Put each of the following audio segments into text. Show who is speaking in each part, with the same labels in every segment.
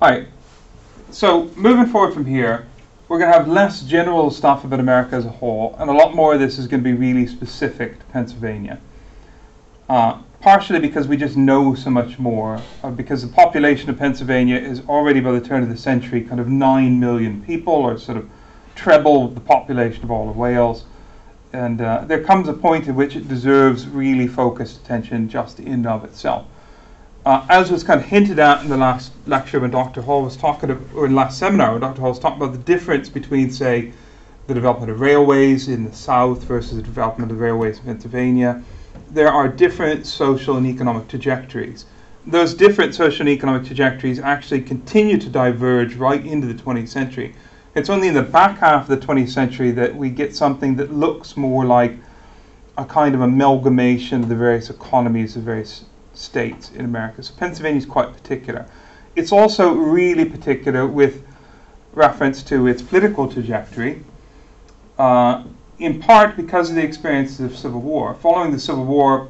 Speaker 1: All right. So moving forward from here, we're going to have less general stuff about America as a whole, and a lot more of this is going to be really specific to Pennsylvania. Uh, partially because we just know so much more, uh, because the population of Pennsylvania is already by the turn of the century kind of 9 million people, or sort of treble the population of all of Wales. And uh, there comes a point at which it deserves really focused attention just in of itself. Uh, as was kind of hinted at in the last lecture when Dr. Hall was talking, of, or in the last seminar when Dr. Hall was talking about the difference between, say, the development of railways in the south versus the development of railways in Pennsylvania, there are different social and economic trajectories. Those different social and economic trajectories actually continue to diverge right into the 20th century. It's only in the back half of the 20th century that we get something that looks more like a kind of amalgamation of the various economies of various states in America. So Pennsylvania is quite particular. It's also really particular with reference to its political trajectory, uh, in part because of the experiences of Civil War. Following the Civil War,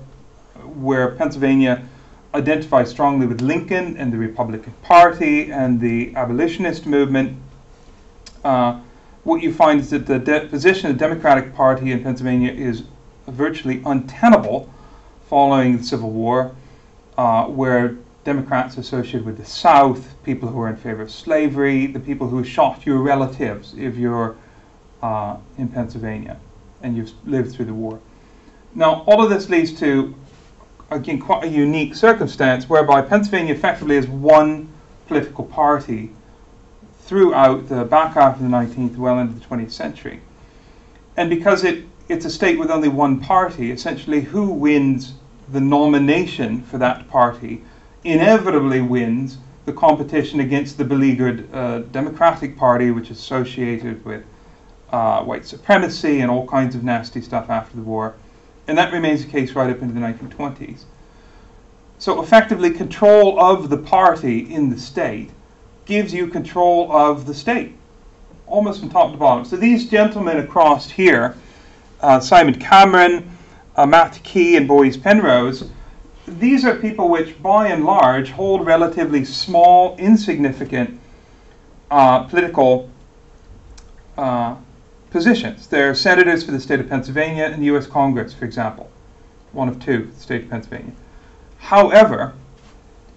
Speaker 1: where Pennsylvania identified strongly with Lincoln and the Republican Party and the abolitionist movement, uh, what you find is that the position of the Democratic Party in Pennsylvania is virtually untenable following the Civil War uh, where Democrats associated with the South, people who are in favor of slavery, the people who shot your relatives if you're uh, in Pennsylvania and you've lived through the war. Now, all of this leads to, again, quite a unique circumstance whereby Pennsylvania effectively is one political party throughout the back half of the 19th, well into the 20th century. And because it, it's a state with only one party, essentially who wins the nomination for that party inevitably wins the competition against the beleaguered uh, Democratic Party, which is associated with uh, white supremacy and all kinds of nasty stuff after the war. And that remains the case right up into the 1920s. So, effectively, control of the party in the state gives you control of the state, almost from top to bottom. So, these gentlemen across here, uh, Simon Cameron, uh, Matt Quay and Boies Penrose, these are people which, by and large, hold relatively small, insignificant uh, political uh, positions. They're senators for the state of Pennsylvania and the U.S. Congress, for example, one of two, the state of Pennsylvania. However,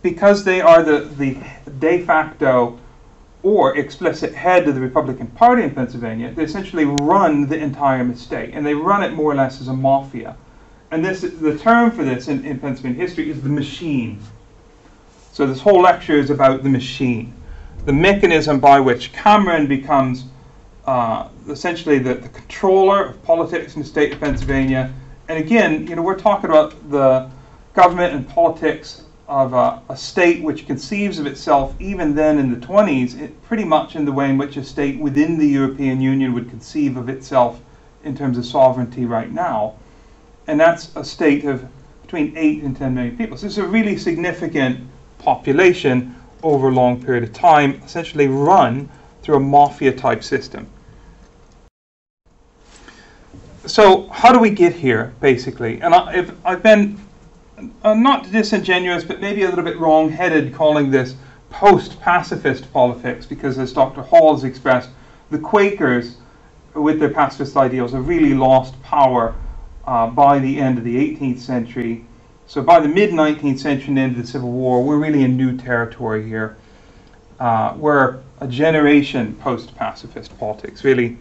Speaker 1: because they are the, the de facto or explicit head of the Republican Party in Pennsylvania, they essentially run the entire state, and they run it more or less as a mafia and this the term for this in, in Pennsylvania history is the machine. So this whole lecture is about the machine, the mechanism by which Cameron becomes uh, essentially the, the controller of politics in the state of Pennsylvania. And again, you know, we're talking about the government and politics of a, a, state which conceives of itself, even then in the 20s, it, pretty much in the way in which a state within the European Union would conceive of itself in terms of sovereignty right now and that's a state of between 8 and 10 million people. So it's a really significant population over a long period of time, essentially run through a mafia type system. So, how do we get here, basically? And I, have been uh, not disingenuous, but maybe a little bit wrong headed calling this post pacifist politics, because as Dr. Hall has expressed, the Quakers, with their pacifist ideals, have really lost power uh, by the end of the 18th century. So by the mid 19th century and end of the Civil War, we're really in new territory here. Uh, we're a generation post pacifist politics, really.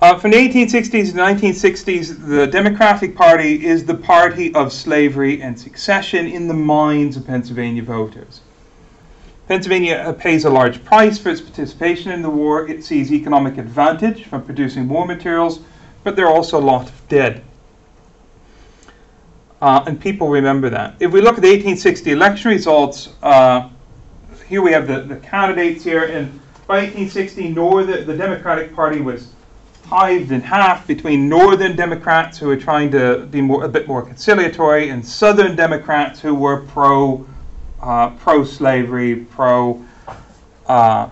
Speaker 1: Uh, from the 1860s to the 1960s, the Democratic Party is the party of slavery and succession in the minds of Pennsylvania voters. Pennsylvania pays a large price for its participation in the war. It sees economic advantage from producing war materials but there are also a lot of dead. Uh, and people remember that. If we look at the 1860 election results, uh, here we have the, the candidates here, and by 1860, Northern, the Democratic Party was hived in half between Northern Democrats who were trying to be more, a bit more conciliatory, and Southern Democrats who were pro uh, pro slavery, pro uh,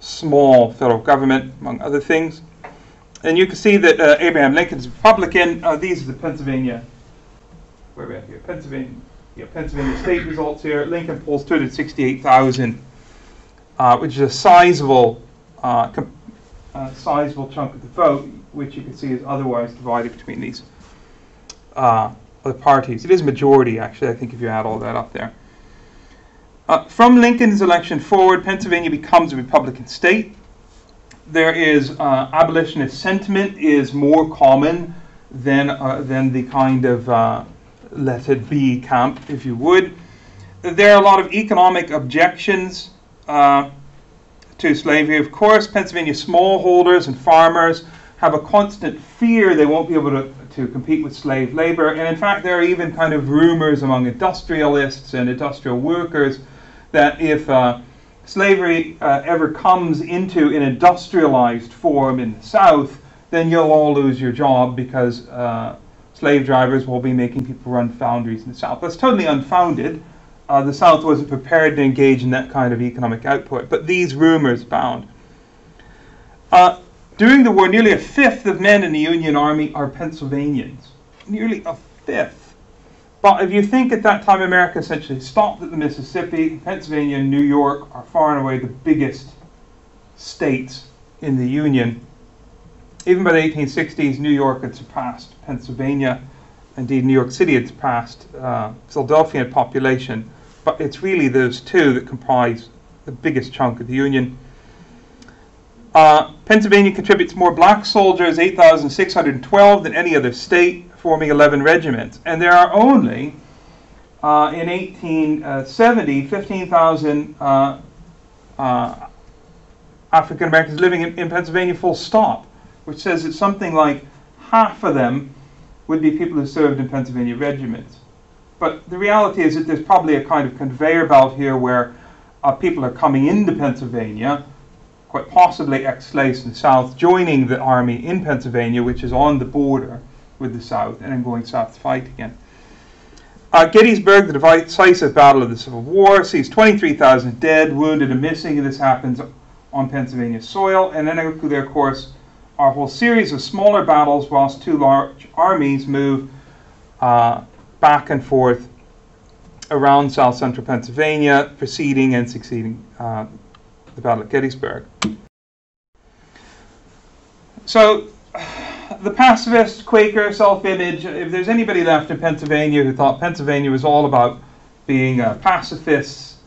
Speaker 1: small federal government, among other things and you can see that uh, Abraham Lincoln's Republican. Uh, these are the Pennsylvania, where are we at here? Pennsylvania, yeah, Pennsylvania state results here. Lincoln polls 268,000 uh, which is a sizable, uh, uh, sizable chunk of the vote, which you can see is otherwise divided between these uh, other parties. It is majority, actually, I think, if you add all that up there. From Lincoln's election forward, Pennsylvania becomes a Republican state. There is uh, abolitionist sentiment is more common than uh, than the kind of uh, let it be camp, if you would. There are a lot of economic objections uh, to slavery. Of course, Pennsylvania smallholders and farmers have a constant fear they won't be able to, to compete with slave labor. And in fact, there are even kind of rumors among industrialists and industrial workers that if uh, slavery uh, ever comes into an industrialized form in the South, then you'll all lose your job because uh, slave drivers will be making people run foundries in the South. That's totally unfounded. Uh, the South wasn't prepared to engage in that kind of economic output, but these rumors bound. Uh, during the war, nearly a fifth of men in the Union Army are Pennsylvanians. Nearly a fifth. But if you think at that time America essentially stopped at the Mississippi, Pennsylvania and New York are far and away the biggest states in the Union. Even by the 1860s, New York had surpassed Pennsylvania. Indeed, New York City had surpassed uh, Philadelphia in population. But it's really those two that comprise the biggest chunk of the Union. Uh, Pennsylvania contributes more black soldiers, 8,612, than any other state forming 11 regiments. And there are only, uh, in 1870, 15,000 uh, uh, African Americans living in, in, Pennsylvania, full stop, which says that something like half of them would be people who served in Pennsylvania regiments. But the reality is that there's probably a kind of conveyor belt here where uh, people are coming into Pennsylvania, quite possibly ex-slaves in the South, joining the army in Pennsylvania, which is on the border with the South and then going south to fight again. Gettysburg, the decisive battle of the Civil War, sees 23,000 dead, wounded, and missing. And this happens on Pennsylvania soil. And then there, of course, are a whole series of smaller battles whilst two large armies move uh, back and forth around south central Pennsylvania, preceding and succeeding uh, the Battle of Gettysburg. So, the pacifist, Quaker self-image, if there's anybody left in Pennsylvania who thought Pennsylvania was all about being uh, pacifists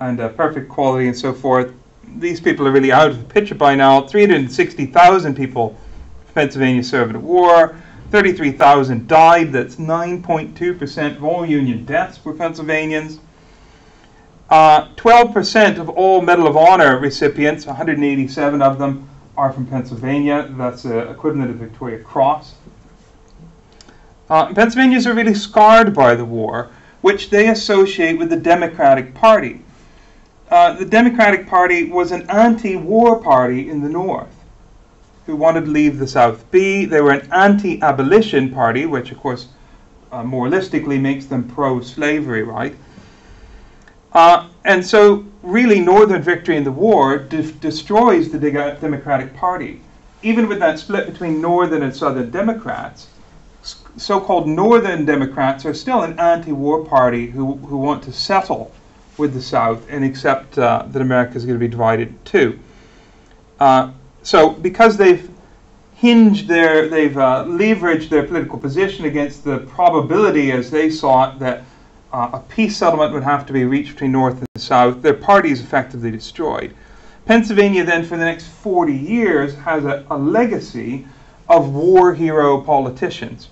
Speaker 1: and uh, perfect quality and so forth, these people are really out of the picture by now. 360,000 people Pennsylvania served the war. 33,000 died. That's 9.2% of all Union deaths were Pennsylvanians. 12% uh, of all Medal of Honor recipients, 187 of them, are from Pennsylvania. That's the equivalent of Victoria Cross. Uh, Pennsylvanians are really scarred by the war, which they associate with the Democratic Party. Uh, the Democratic Party was an anti-war party in the North who wanted to leave the South be. They were an anti-abolition party, which of course uh, moralistically makes them pro-slavery, right? Uh, and so, really, Northern victory in the war de destroys the De Democratic Party. Even with that split between Northern and Southern Democrats, so called Northern Democrats are still an anti war party who, who want to settle with the South and accept uh, that America is going to be divided too. Uh, so, because they've hinged their, they've uh, leveraged their political position against the probability, as they saw it, that uh, a peace settlement would have to be reached between North and South. Their party is effectively destroyed. Pennsylvania then, for the next 40 years, has a, a legacy of war hero politicians.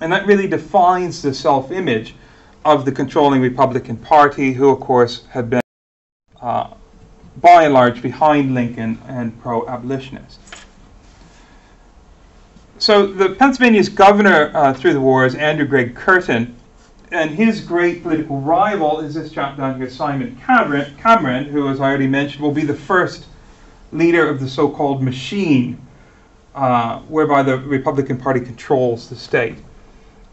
Speaker 1: And that really defines the self-image of the controlling Republican Party, who, of course, had been, uh, by and large, behind Lincoln and pro-abolitionist. So the Pennsylvania's governor uh, through the war is Andrew Gregg Curtin, and his great political rival is this chap down here, Simon Cameron, Cameron, who, as I already mentioned, will be the first leader of the so-called machine, uh, whereby the Republican Party controls the state.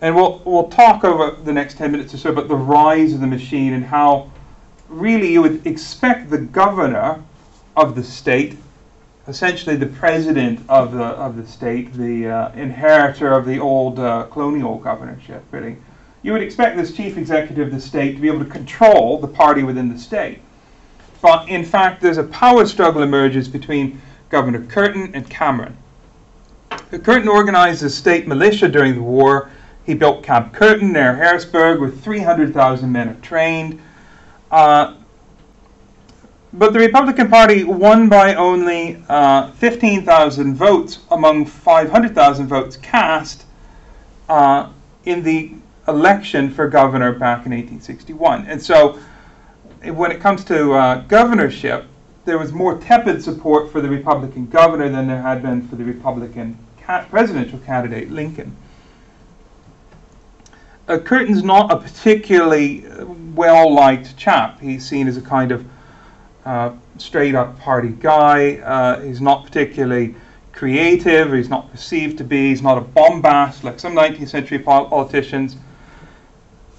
Speaker 1: And we'll, we'll talk over the next 10 minutes or so about the rise of the machine and how really you would expect the governor of the state, essentially the president of the, of the state, the uh, inheritor of the old uh, colonial governorship, really, you would expect this chief executive of the state to be able to control the party within the state. but in fact, there's a power struggle emerges between Governor Curtin and Cameron. Curtin organized a state militia during the war. He built Camp Curtin near Harrisburg, where 300,000 men are trained. Uh, but the Republican Party won by only uh, 15,000 votes among 500,000 votes cast uh, in the election for governor back in 1861. And so when it comes to uh, governorship, there was more tepid support for the Republican governor than there had been for the Republican ca- presidential candidate, Lincoln. Uh, Curtin's not a particularly uh, well liked chap. He's seen as a kind of uh, straight up party guy. Uh, he's not particularly creative, he's not perceived to be. He's not a bombast like some 19th century politicians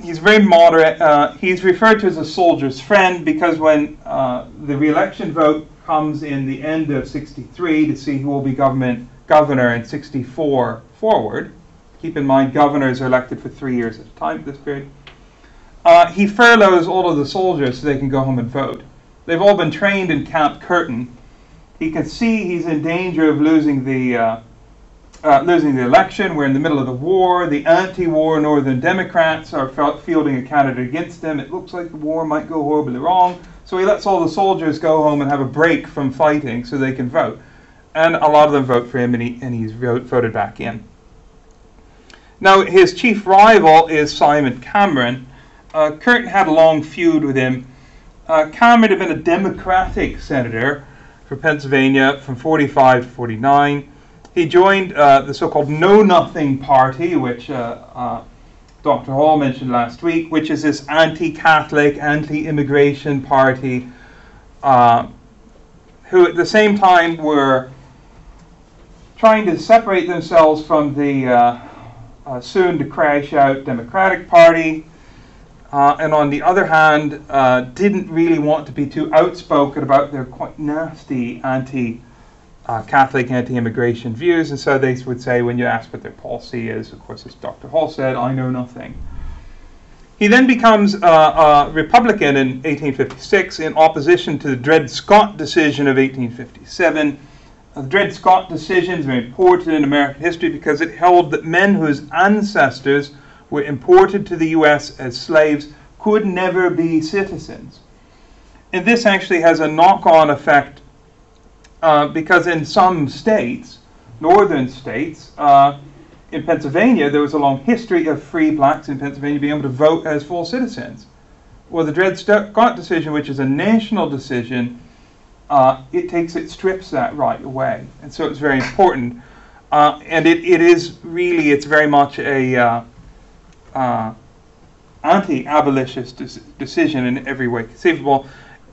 Speaker 1: he's very moderate. Uh, he's referred to as a soldier's friend because when uh, the re-election vote comes in the end of 63 to see who will be government governor in 64 forward, keep in mind governors are elected for three years at a time at this period, uh, he furloughs all of the soldiers so they can go home and vote. They've all been trained in Camp Curtin. He can see he's in danger of losing the uh, losing the election. We're in the middle of the war. The anti-war Northern Democrats are fielding a candidate against him. It looks like the war might go horribly wrong. So he lets all the soldiers go home and have a break from fighting so they can vote. And a lot of them vote for him, and, he, and he's vote, voted back in. Now, his chief rival is Simon Cameron. Uh, Curtin had a long feud with him. Uh, Cameron had been a Democratic senator for Pennsylvania from 45 to 49. He joined uh, the so-called Know Nothing Party, which uh, uh, Dr. Hall mentioned last week, which is this anti-Catholic, anti-immigration party, uh, who at the same time were trying to separate themselves from the uh, uh, soon to crash out Democratic Party, and on the other hand, didn't really want to be too outspoken about their quite nasty anti uh, Catholic anti-immigration views, and so they would say when you ask what their policy is, of course, as Dr. Hall said, I know nothing. He then becomes uh, a Republican in 1856 in opposition to the Dred Scott decision of 1857. Uh, the Dred Scott decision is very important in American history because it held that men whose ancestors were imported to the U.S. as slaves could never be citizens. And this actually has a knock on effect uh, because in some states, northern states, uh, in Pennsylvania, there was a long history of free blacks in Pennsylvania being able to vote as full citizens. Well, the Dred Scott decision, which is a national decision, uh, it takes it strips that right away, and so it's very important. Uh, and it, it is really, it's very much a uh, uh, anti-abolitionist decision in every way conceivable.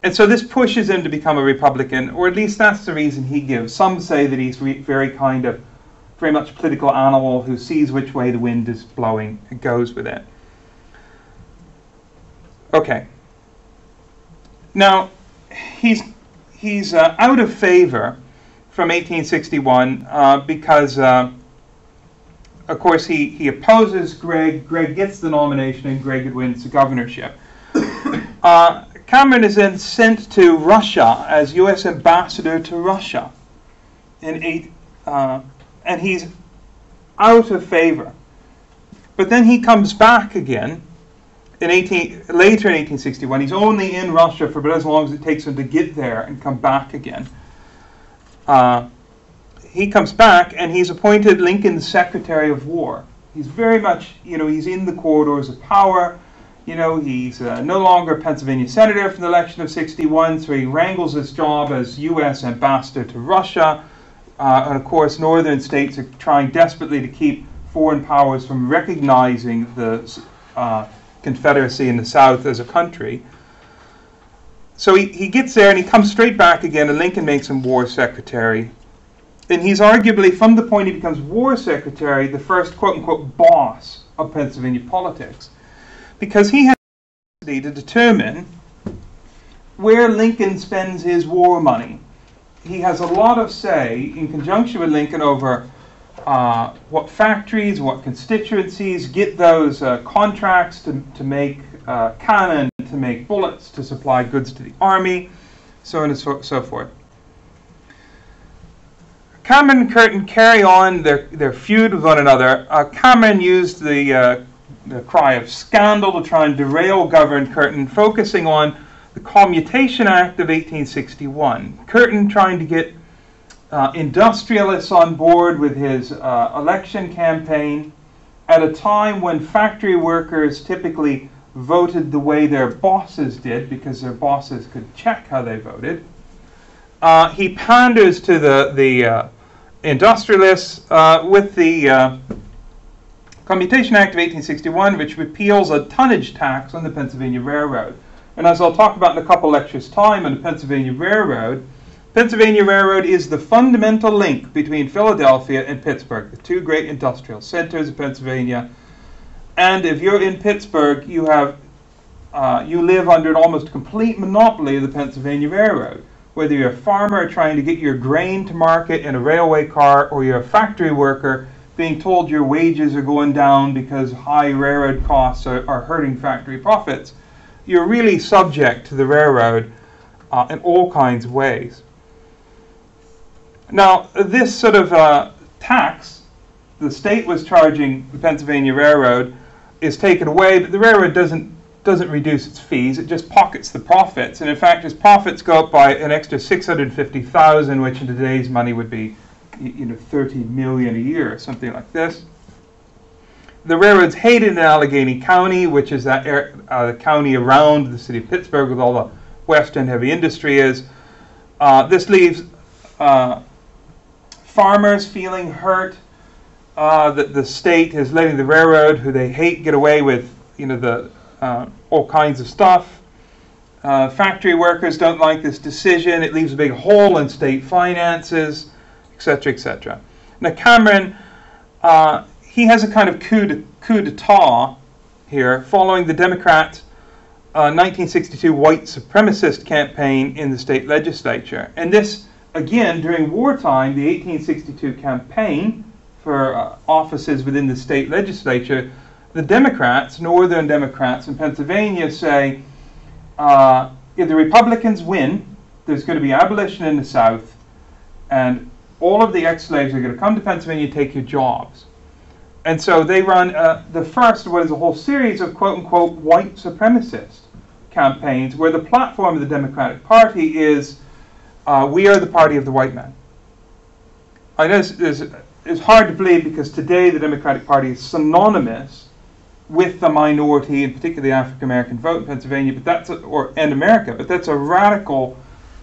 Speaker 1: And so this pushes him to become a Republican, or at least that's the reason he gives. Some say that he's re- very kind of, very much political animal who sees which way the wind is blowing and goes with it. Okay. Now, he's he's uh, out of favor from 1861 uh, because, uh, of course, he, he opposes Gregg. Gregg gets the nomination, and Gregg wins the governorship. Uh, Cameron is then sent to Russia as U.S. ambassador to Russia in eight, uh, and he's out of favor. But then he comes back again in 18, later in 1861. He's only in Russia for about as long as it takes him to get there and come back again. Uh, he comes back and he's appointed Lincoln's Secretary of War. He's very much, you know, he's in the corridors of power you know, he's uh, no longer a Pennsylvania senator from the election of 61, so he wrangles his job as U.S. ambassador to Russia. Uh, and of course, northern states are trying desperately to keep foreign powers from recognizing the uh, Confederacy in the South as a country. So he, he gets there and he comes straight back again, and Lincoln makes him war secretary. And he's arguably, from the point he becomes war secretary, the first quote unquote boss of Pennsylvania politics because he has the to determine where Lincoln spends his war money. He has a lot of say in conjunction with Lincoln over uh, what factories, what constituencies get those uh, contracts to, to make uh, cannon, to make bullets, to supply goods to the army. so on and so, so forth. Cameron and Curtin carry on their, their feud with one another. Uh, Cameron used the, uh, the cry of scandal to try and derail Governor Curtin, focusing on the Commutation Act of 1861. Curtin trying to get uh, industrialists on board with his uh, election campaign at a time when factory workers typically voted the way their bosses did because their bosses could check how they voted. Uh, he panders to the, the uh, industrialists uh, with the uh, Commutation Act of 1861, which repeals a tonnage tax on the Pennsylvania Railroad. And as I'll talk about in a couple lectures' time on the Pennsylvania Railroad, Pennsylvania Railroad is the fundamental link between Philadelphia and Pittsburgh, the two great industrial centers of Pennsylvania. And if you're in Pittsburgh, you have uh, you live under an almost complete monopoly of the Pennsylvania Railroad whether you're a farmer trying to get your grain to market in a railway car or you're a factory worker being told your wages are going down because high railroad costs are, are hurting factory profits, you're really subject to the railroad uh, in all kinds of ways. Now, this sort of uh, tax the state was charging the Pennsylvania Railroad is taken away, but the railroad doesn't doesn't reduce its fees, it just pockets the profits. And in fact, its profits go up by an extra 650,000, which in today's money would be you know 30 million a year, or something like this. The railroads hated in Allegheny County, which is that air, uh, the county around the city of Pittsburgh with all the western heavy industry is. Uh, this leaves uh, farmers feeling hurt uh, that the state is letting the railroad, who they hate, get away with you know the uh, all kinds of stuff. Uh, factory workers don't like this decision. It leaves a big hole in state finances, etc., etc. Now Cameron, uh, he has a kind of coup, de, coup d'etat here, following the Democrat 1962 uh, white supremacist campaign in the state legislature. And this, again, during wartime, the 1862 campaign for uh, offices within the state legislature the Democrats, Northern Democrats in Pennsylvania, say uh, if the Republicans win, there's going to be abolition in the South, and all of the ex-slaves are going to come to Pennsylvania and take your jobs. And so they run uh, the first of what is a whole series of quote-unquote white supremacist campaigns where the platform of the Democratic Party is uh, we are the party of the white man. I know it's hard to believe because today the Democratic Party is synonymous with the minority, and particularly the African American vote in Pennsylvania, but that's a, or and America, but that's a radical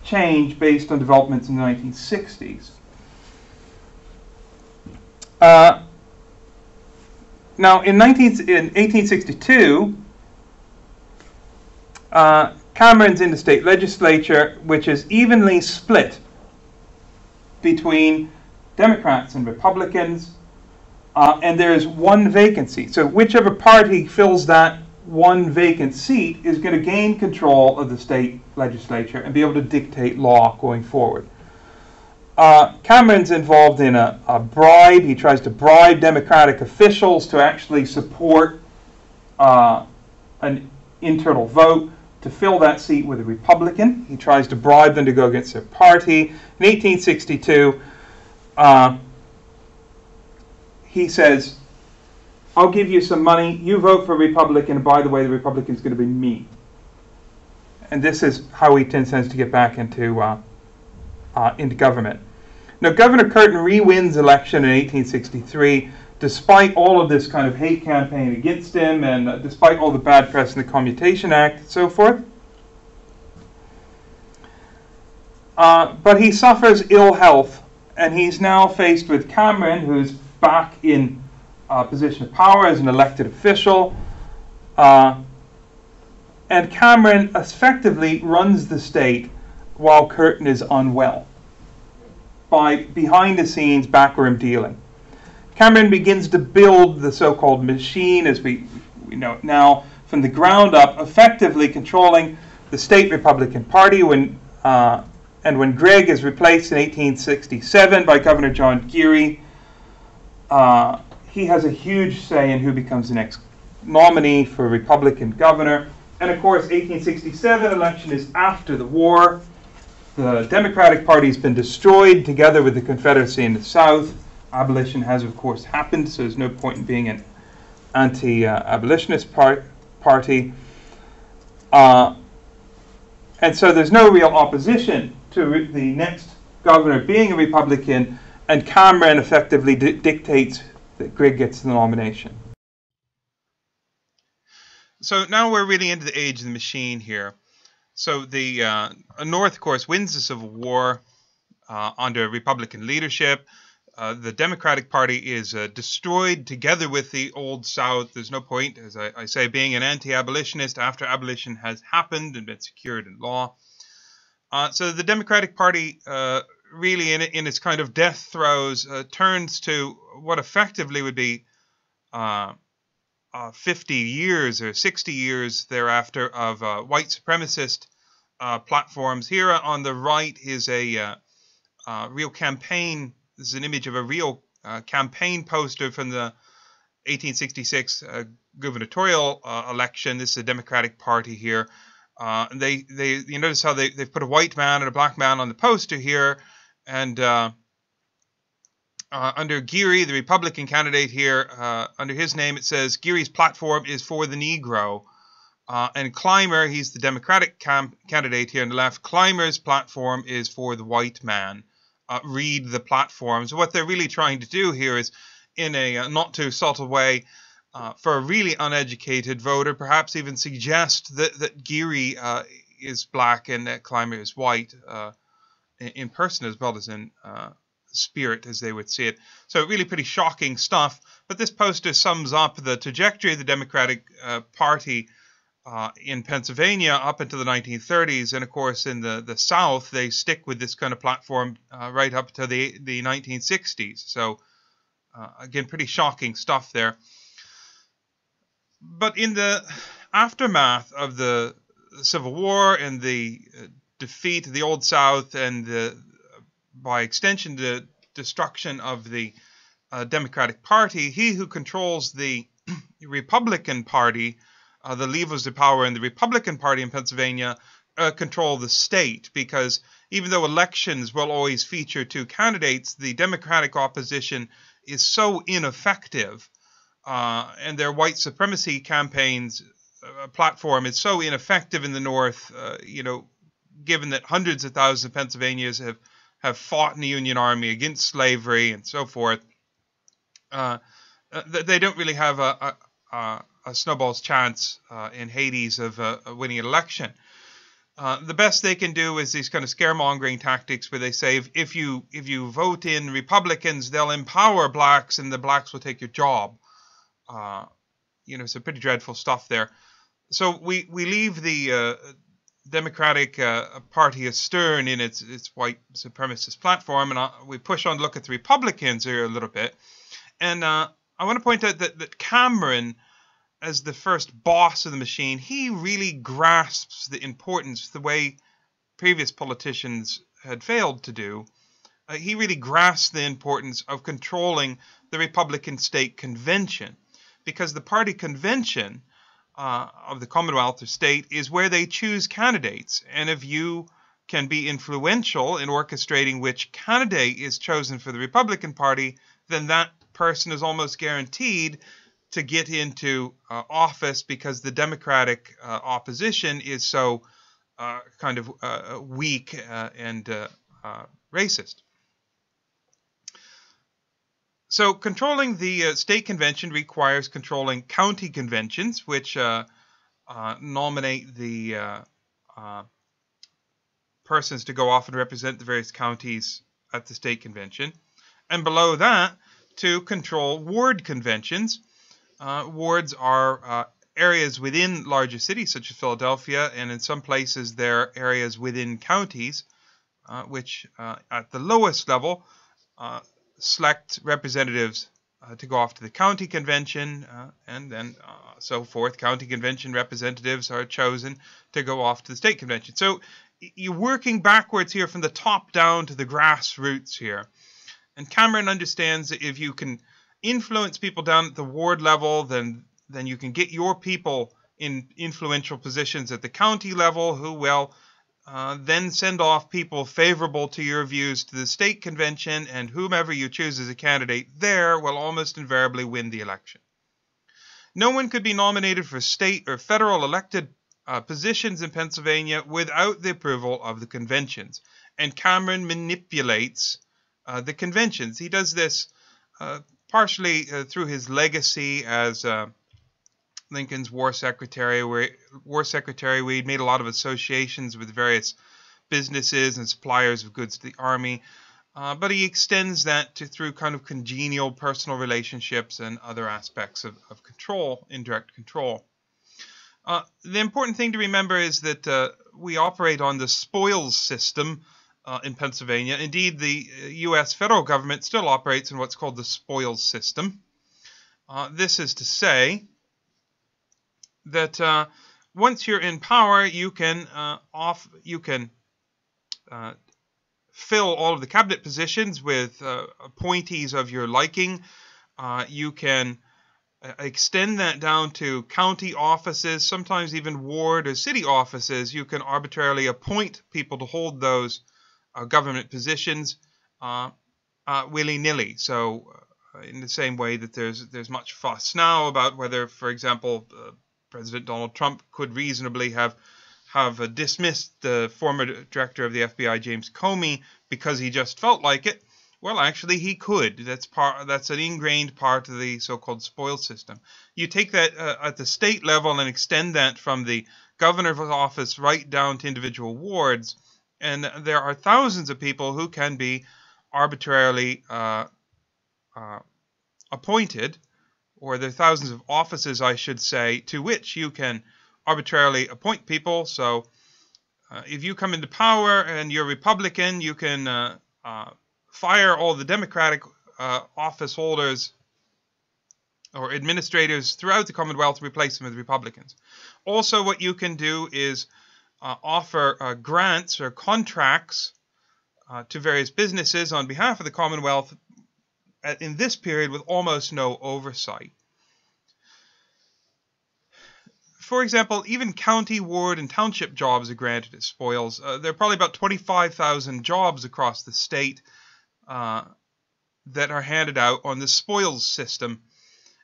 Speaker 1: change based on developments in the 1960s. Uh, now, in, 19, in 1862, uh, Cameron's in the state legislature, which is evenly split between Democrats and Republicans uh, and there is one vacancy. So whichever party fills that one vacant seat is going to gain control of the state legislature and be able to dictate law going forward. Uh, Cameron's involved in a, a, bribe. He tries to bribe Democratic officials to actually support uh, an internal vote to fill that seat with a Republican. He tries to bribe them to go against their party. In 1862, uh, he says, I'll give you some money, you vote for Republican, and by the way, the Republican is going to be me. And this is how he intends to get back into, uh, uh, into government. Now, Governor Curtin re-wins election in 1863, despite all of this kind of hate campaign against him, and uh, despite all the bad press in the Commutation Act and so forth. Uh, but he suffers ill health, and he's now faced with Cameron, who's back in a position of power as an elected official. Uh, and Cameron effectively runs the state while Curtin is unwell by behind the scenes backroom dealing. Cameron begins to build the so called machine, as we, we know it now, from the ground up, effectively controlling the state Republican Party when, uh, and when Gregg is replaced in 1867 by Governor John Geary, uh, he has a huge say in who becomes the next nominee for Republican governor. And of course, 1867 election is after the war.
Speaker 2: The Democratic Party has been destroyed together with the Confederacy in the South. Abolition has, of course, happened, so there's no point in being an anti abolitionist part, party. Uh, and so there's no real opposition to the next governor being a Republican, and Cameron effectively di- dictates that Grigg gets the nomination.
Speaker 1: So now we're really into the age of the machine here. So the uh, North, of course, wins the Civil War uh, under Republican leadership. Uh, the Democratic Party is uh, destroyed together with the Old South. There's no point, as I, I say, being an anti abolitionist after abolition has happened and been secured in law. Uh, so the Democratic Party, uh, really in, in its kind of death throes, uh, turns to what effectively would be uh, 50 years or 60 years thereafter of white supremacist platforms. Here on the right is a real campaign this is an image of a real uh, campaign poster from the 1866 uh, gubernatorial uh, election. This is the Democratic Party here. Uh, they, they, you notice how they, they've put a white man and a black man on the poster here, and uh, uh, under Geary, the Republican candidate here, under his name it says Geary's platform is for the Negro. And Clymer, he's the Democratic candidate here on the left. Clymer's platform is for the white man uh, read the platforms. What they're really trying to do here is, in a uh, not too subtle way, uh, for a really uneducated voter, perhaps even suggest that that Geary uh, is black and that Clymer is white uh, in, person as well as in uh, spirit, as they would see it. So really pretty shocking stuff. But this poster sums up the trajectory of the Democratic Party uh, in Pennsylvania up into the 1930s, and of course in the, the South they stick with this kind of platform uh, right up to the the 1960s. So uh, again, pretty shocking stuff there. But in the aftermath of the Civil War and the uh, defeat of the Old South, and the by extension the destruction of the uh, Democratic Party, he who controls the Republican Party uh, the levers of power in the Republican Party in Pennsylvania uh, control the state because even though elections will always feature two candidates, the Democratic opposition is so ineffective, uh, and their white supremacy campaigns uh, platform is so ineffective in the North. Uh, you know, given that hundreds of thousands of Pennsylvanians have have fought in the Union Army against slavery and so forth, uh, they don't really have a, a, a snowball's chance uh, in Hades of uh, winning an election. Uh, the best they can do is these kind of scaremongering tactics where they say if, if you if you vote in Republicans, they'll empower blacks and the blacks will take your job. Uh, you know, some pretty dreadful stuff there. So we we leave the uh, Democratic uh, Party astern in its its white supremacist platform, and we push on to look at the Republicans here a little bit. And I want to point out that that Cameron as the first boss of the machine, he really grasps the importance the way previous politicians had failed to do. Uh, he really grasps the importance of controlling the Republican state convention because the party convention uh, of the Commonwealth or state is where they choose candidates. And if you can be influential in orchestrating which candidate is chosen for the Republican Party, then that person is almost guaranteed to get into uh, office because the Democratic uh, opposition is so uh, kind of uh, weak uh, and uh, racist. So, controlling the state convention requires controlling county conventions, which nominate the persons to go off and represent the various counties at the state convention. And below that, to control ward conventions, uh, wards are uh, areas within larger cities such as Philadelphia, and in some places they're areas within counties, uh, which uh, at the lowest level uh, select representatives uh, to go off to the county convention, and then so forth. County convention representatives are chosen to go off to the state convention. So you're working backwards here from the top down to the grassroots here. And Cameron understands that if you can influence people down at the ward level, then then you can get your people in influential positions at the county level who will uh, then send off people favorable to your views to the state convention, and whomever you choose as a candidate there will almost invariably win the election. No one could be nominated for state or federal elected uh, positions in Pennsylvania without the approval of the conventions. And Cameron manipulates uh, the conventions. He does this uh, partially uh, through his legacy as uh, Lincoln's war secretary, where war secretary, we made a lot of associations with various businesses and suppliers of goods to the army. Uh, but he extends that to through kind of congenial personal relationships and other aspects of, of control, indirect control. Uh, the important thing to remember is that uh, we operate on the spoils system uh, in Pennsylvania. Indeed, the U.S. Uh, federal government still operates in what's called the spoils system. Uh, this is to say that uh, once you're in power, you can uh, off you can uh, fill all of the cabinet positions with appointees of your liking. You can extend that down to county offices, sometimes even ward or city offices. You can arbitrarily appoint people to hold those Uh, government positions uh, uh, willy nilly. So. in the same way that there's there's much fuss now about whether, for example, President Donald Trump could reasonably have have uh, dismissed the former director of the FBI, James Comey, because he just felt like it. Well, actually, he could. That's part. That's an ingrained part of the so-called spoil system. You take that uh, at the state level and extend that from the governor's office right down to individual wards, and there are thousands of people who can be arbitrarily uh, uh appointed or there are thousands of offices, I should say, to which you can arbitrarily appoint people. So uh, if you come into power and you're Republican, you can uh, uh, fire all the Democratic uh, office holders or administrators throughout the Commonwealth, replace them with Republicans. Also, what you can do is uh, offer uh, grants or contracts to various businesses on behalf of the Commonwealth in this period with almost no oversight. For example, even county, ward, and township jobs are granted as spoils. Uh, there are probably about 25,000 jobs across the state uh, that are handed out on the spoils system.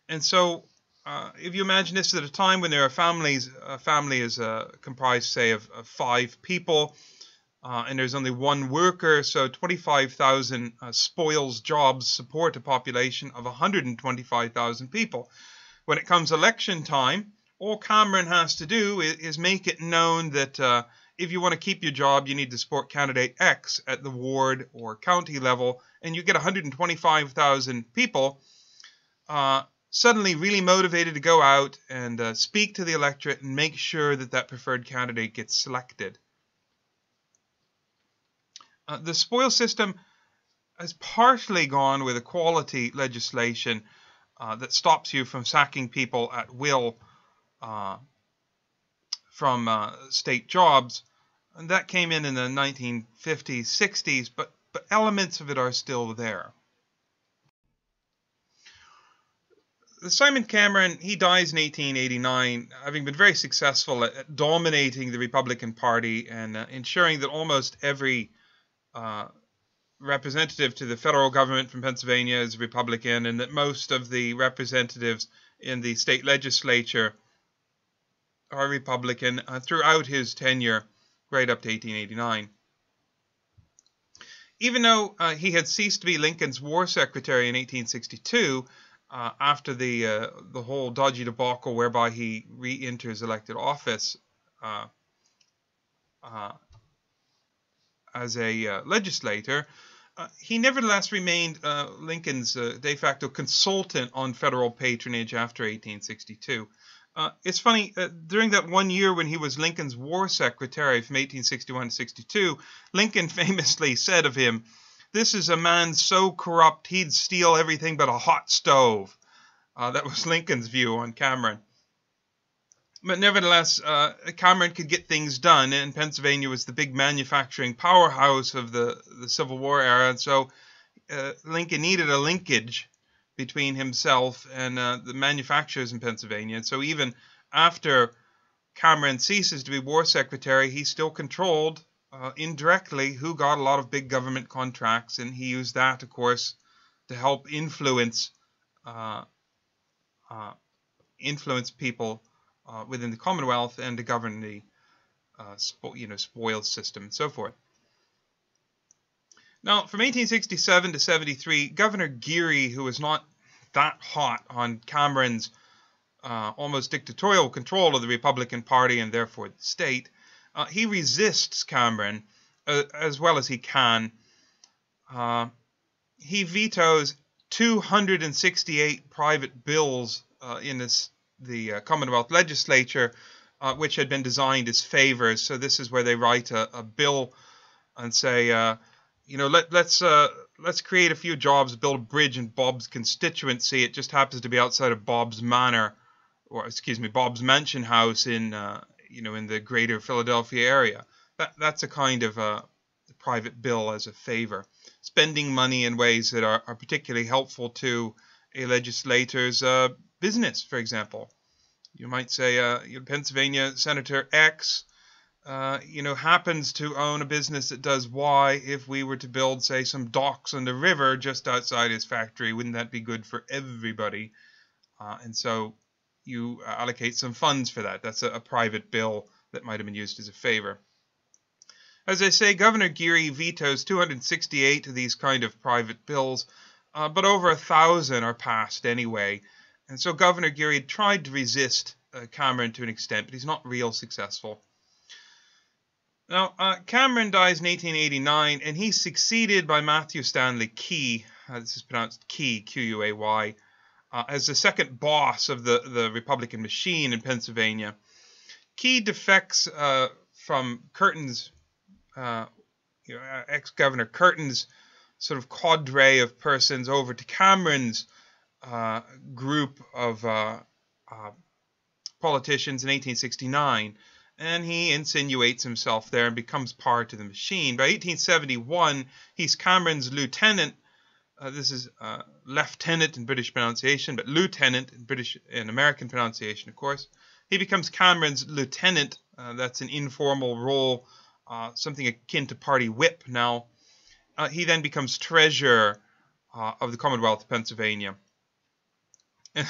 Speaker 1: And so, uh, if you imagine this at a time when there are families, a family is uh, comprised, say, of, of five people, uh, and there's only one worker, so 25,000 uh, spoils jobs support a population of 125,000 people. When it comes election time, all Cameron has to do is, is make it known that uh, if you want to keep your job, you need to support candidate X at the ward or county level, and you get 125,000 people uh, suddenly really motivated to go out and uh, speak to the electorate and make sure that that preferred candidate gets selected. Uh, the spoil system has partially gone with equality legislation uh, that stops you from sacking people at will uh, from uh, state jobs. And that came in in the 1950s, 60s, but, but elements of it are still there. Simon Cameron, he dies in 1889, having been very successful at, dominating the Republican Party and uh, ensuring that almost every uh, representative to the federal government from Pennsylvania is Republican, and that most of the representatives in the state legislature are Republican uh, throughout his tenure, right up to 1889. Even though uh, he had ceased to be Lincoln's war secretary in 1862, uh, after the uh, the whole dodgy debacle whereby he re-enters elected office uh, as a uh, legislator, uh, he nevertheless remained uh, Lincoln's uh, de facto consultant on federal patronage after 1862. Uh, it's funny, uh, during that one year when he was Lincoln's war secretary from 1861 to 62, Lincoln famously said of him, This is a man so corrupt he'd steal everything but a hot stove. that was Lincoln's view on Cameron but nevertheless, uh, Cameron could get things done, and Pennsylvania was the big manufacturing powerhouse of the, the Civil War era, and so uh, Lincoln needed a linkage between himself and uh, the manufacturers in Pennsylvania. And so even after Cameron ceases to be war secretary, he still controlled uh, indirectly who got a lot of big government contracts, and he used that, of course, to help influence uh, uh, influence people uh, within the Commonwealth and to govern the uh, you know spoils system and so forth. Now, from 1867 to 73, Governor Geary, who was not that hot on Cameron's uh, almost dictatorial control of the Republican Party and therefore the state, uh, he resists Cameron uh, as well as he can. Uh, he vetoes 268 private bills uh, in this, the uh, Commonwealth legislature, which had been designed as favors. So this is where they write a, a bill and say, you know, let, let's let's create a few jobs, build a bridge in Bob's constituency. It just happens to be outside of Bob's Manor, or excuse me, Bob's Mansion House in uh, you know in the greater Philadelphia area. That that's a kind of a private bill as a favor, spending money in ways that are, are particularly helpful to a legislator's uh, business. For example, you might say, uh, Pennsylvania Senator X uh, you know, happens to own a business that does Y, if we were to build, say, some docks on the river just outside his factory, wouldn't that be good for everybody? Uh, and so you allocate some funds for that. That's a, a, private bill that might have been used as a favor. As I say, Governor Geary vetoes 268 of these kind of private bills, uh, but over a thousand are passed anyway. And so Governor Geary tried to resist uh, Cameron to an extent, but he's not real successful. Now, uh, Cameron dies in 1889, and he's succeeded by Matthew Stanley Quay. uh, this is pronounced Key, Q-U-A-Y, uh, as the second boss of the, the Republican machine in Pennsylvania. Quay defects uh, from Curtin's, uh, you know, uh, ex-governor Curtin's sort of cadre of persons over to Cameron's group of politicians in 1869 and he insinuates himself there and becomes part of the machine. By 1871, he's Cameron's lieutenant. Uh, this is uh, lieutenant in British pronunciation, but lieutenant in British and American pronunciation, of course. He becomes Cameron's lieutenant. Uh, that's an informal role, uh, something akin to party whip now. Uh, he then becomes treasurer uh, of the Commonwealth of Pennsylvania.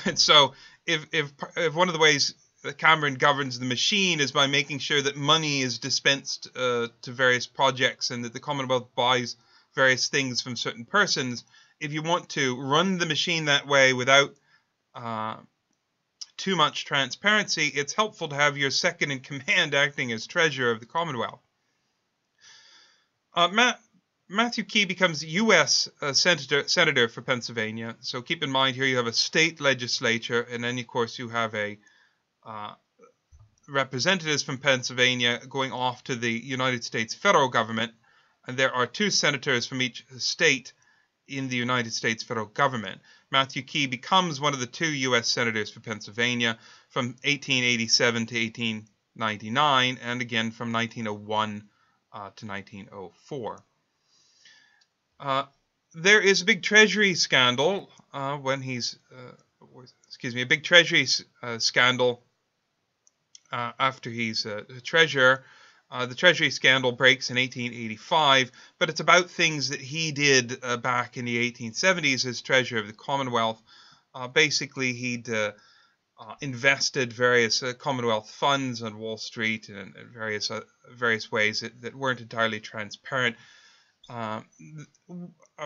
Speaker 1: And so, if, if, if one of the ways that Cameron governs the machine is by making sure that money is dispensed to various projects and that the Commonwealth buys various things from certain persons. If you want to run the machine that way without uh, too much transparency, it's helpful to have your second in command acting as treasurer of the Commonwealth. Uh, Matt, Matthew Quay becomes U.S. Uh, senator, senator for Pennsylvania. So keep in mind here you have a state legislature, and then of course you have a uh, representatives from Pennsylvania going off to the United States federal government, and there are two senators from each state in the United States federal government. Matthew Quay becomes one of the two U.S. senators for Pennsylvania from 1887 to 1899, and again from 1901 uh, to 1904. Uh, there is a big Treasury scandal uh, when he's, uh, excuse me, a big Treasury uh, scandal uh, after he's a, treasurer. Uh, the Treasury scandal breaks in 1885, but it's about things that he did uh, back in the 1870s as Treasurer of the Commonwealth. Uh, basically, he'd uh, uh, invested various Commonwealth funds on Wall Street and, and various various ways that, that, weren't entirely transparent. a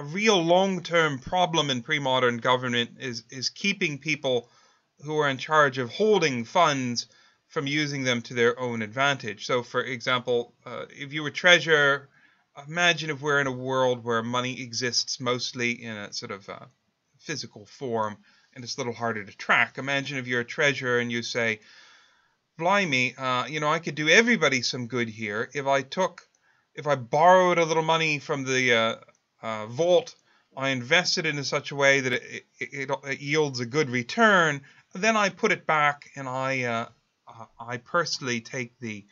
Speaker 1: real long-term problem in pre-modern government is is keeping people who are in charge of holding funds from using them to their own advantage. So, for example, uh, if you were treasurer, imagine if we're in a world where money exists mostly in a sort of uh, physical form and it's a little harder to track. Imagine if you're a treasurer and you say, Blimey, uh, you know, I could do everybody some good here if I took, if I borrowed a little money from the uh, uh, vault, I invested it in such a way that it, it, it, yields a good return, then I put it back and I I personally take the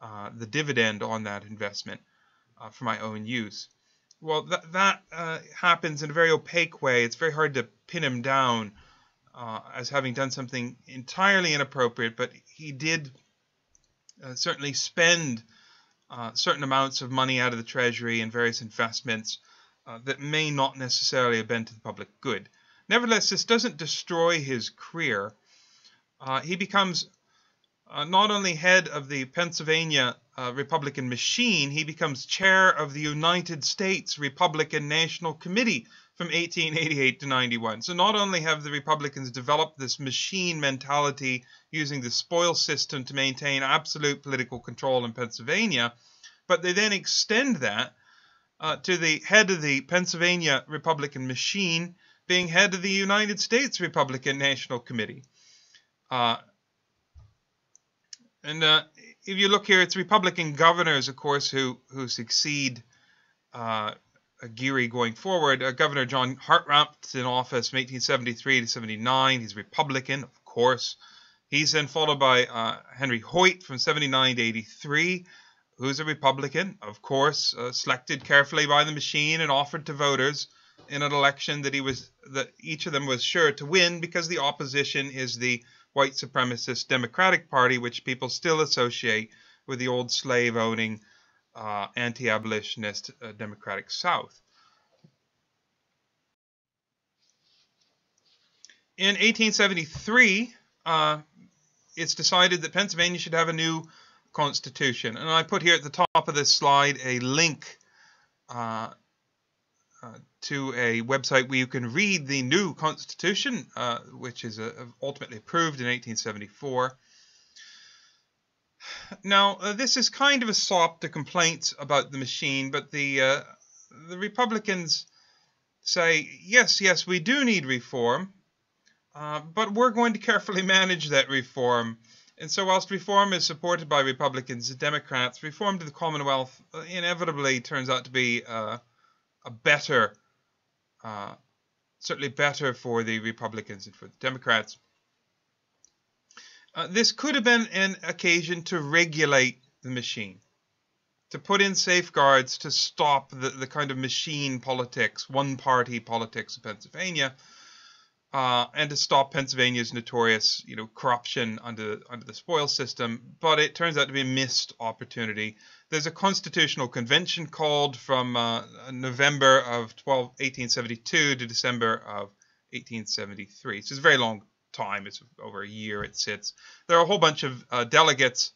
Speaker 1: uh, the dividend on that investment uh, for my own use. Well, that that uh, happens in a very opaque way. It's very hard to pin him down uh, as having done something entirely inappropriate, but he did uh, certainly spend certain amounts of money out of the treasury and various investments that may not necessarily have been to the public good. Nevertheless, this doesn't destroy his career. Uh, he becomes uh, not only head of the Pennsylvania uh, Republican machine, he becomes chair of the United States Republican National Committee from 1888 to 91. So not only have the Republicans developed this machine mentality using the spoil system to maintain absolute political control in Pennsylvania, but they then extend that uh, to the head of the Pennsylvania Republican machine being head of the United States Republican National Committee. Uh, and uh, if you look here, it's Republican governors, of course, who who succeed uh, Geary going forward. Uh, Governor John Hartranft in office from 1873 to 79. He's Republican, of course. He's then followed by uh, Henry Hoyt from 79 to 83, who's a Republican, of course, uh, selected carefully by the machine and offered to voters in an election that he was that each of them was sure to win because the opposition is the white supremacist Democratic Party, which people still associate with the old slave owning uh, anti abolitionist uh, Democratic South. In 1873, uh, it's decided that Pennsylvania should have a new constitution. And I put here at the top of this slide a link uh, uh, to a website where you can read the new constitution, uh, which is uh, ultimately approved in 1874. Now, uh, this is kind of a sop to complaints about the machine, but the uh, the Republicans say yes, yes, we do need reform, but we're going to carefully manage that reform. And so, whilst reform is supported by Republicans and Democrats, reform to the Commonwealth inevitably turns out to be a better, uh, certainly better for the Republicans and for the Democrats. Uh, this could have been an occasion to regulate the machine, to put in safeguards to stop the, the kind of machine politics, one party politics of Pennsylvania, uh, and to stop Pennsylvania's notorious, you know, corruption under under the spoil system. But it turns out to be a missed opportunity. There's a constitutional convention called from uh, November of 12, 1872 to December of 1873. So it's a very long time. It's over a year. It sits. There are a whole bunch of uh, delegates,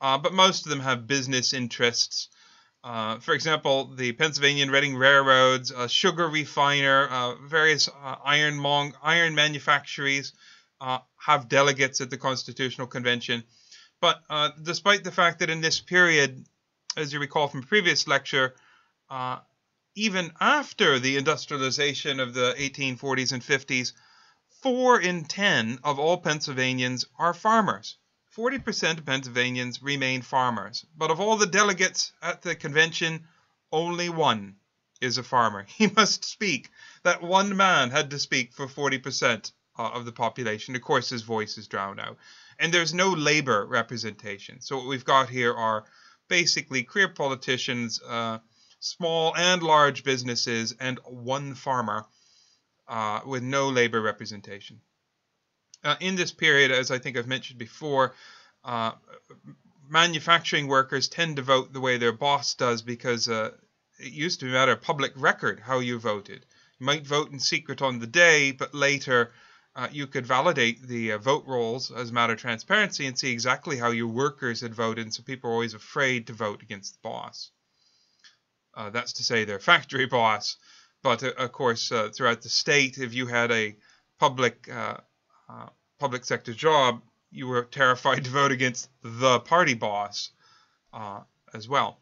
Speaker 1: uh, but most of them have business interests. Uh, for example, the Pennsylvania and Reading Railroads, a sugar refiner, uh, various uh, iron, iron manufactories have delegates at the Constitutional Convention. But uh, despite the fact that in this period, as you recall from a previous lecture, even after the industrialization of the 1840s and 50s, four in ten of all Pennsylvanians are farmers. 40% of Pennsylvanians remain farmers, but of all the delegates at the convention, only one is a farmer. He must speak. That one man had to speak for 40% uh, of the population. Of course, his voice is drowned out. And there's no labor representation. So, what we've got here are basically career politicians, uh, small and large businesses, and one farmer uh, with no labor representation. Uh, in this period, as I think I've mentioned before, uh, manufacturing workers tend to vote the way their boss does because uh, it used to be a matter of public record how you voted. You might vote in secret on the day, but later uh, you could validate the uh, vote rolls as a matter of transparency and see exactly how your workers had voted. And so people are always afraid to vote against the boss. Uh, that's to say, their factory boss. But of course, throughout the state, if you had a public uh, public sector job, you were terrified to vote against the party boss uh, as well.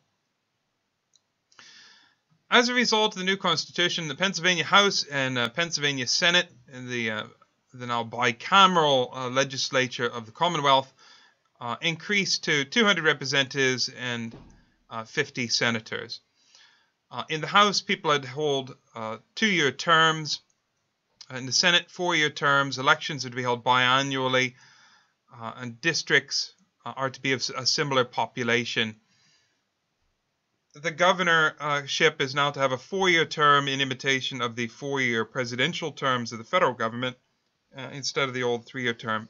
Speaker 1: As a result of the new constitution, the Pennsylvania House and uh, Pennsylvania Senate and the uh, the now bicameral uh, legislature of the Commonwealth uh, increased to 200 representatives and 50 senators. in the House, people had hold two-year terms in the Senate, four-year terms. Elections are to be held biannually, uh, and districts uh, are to be of a similar population. The governorship is now to have a four-year term in imitation of the four-year presidential terms of the federal government uh, instead of the old three-year term.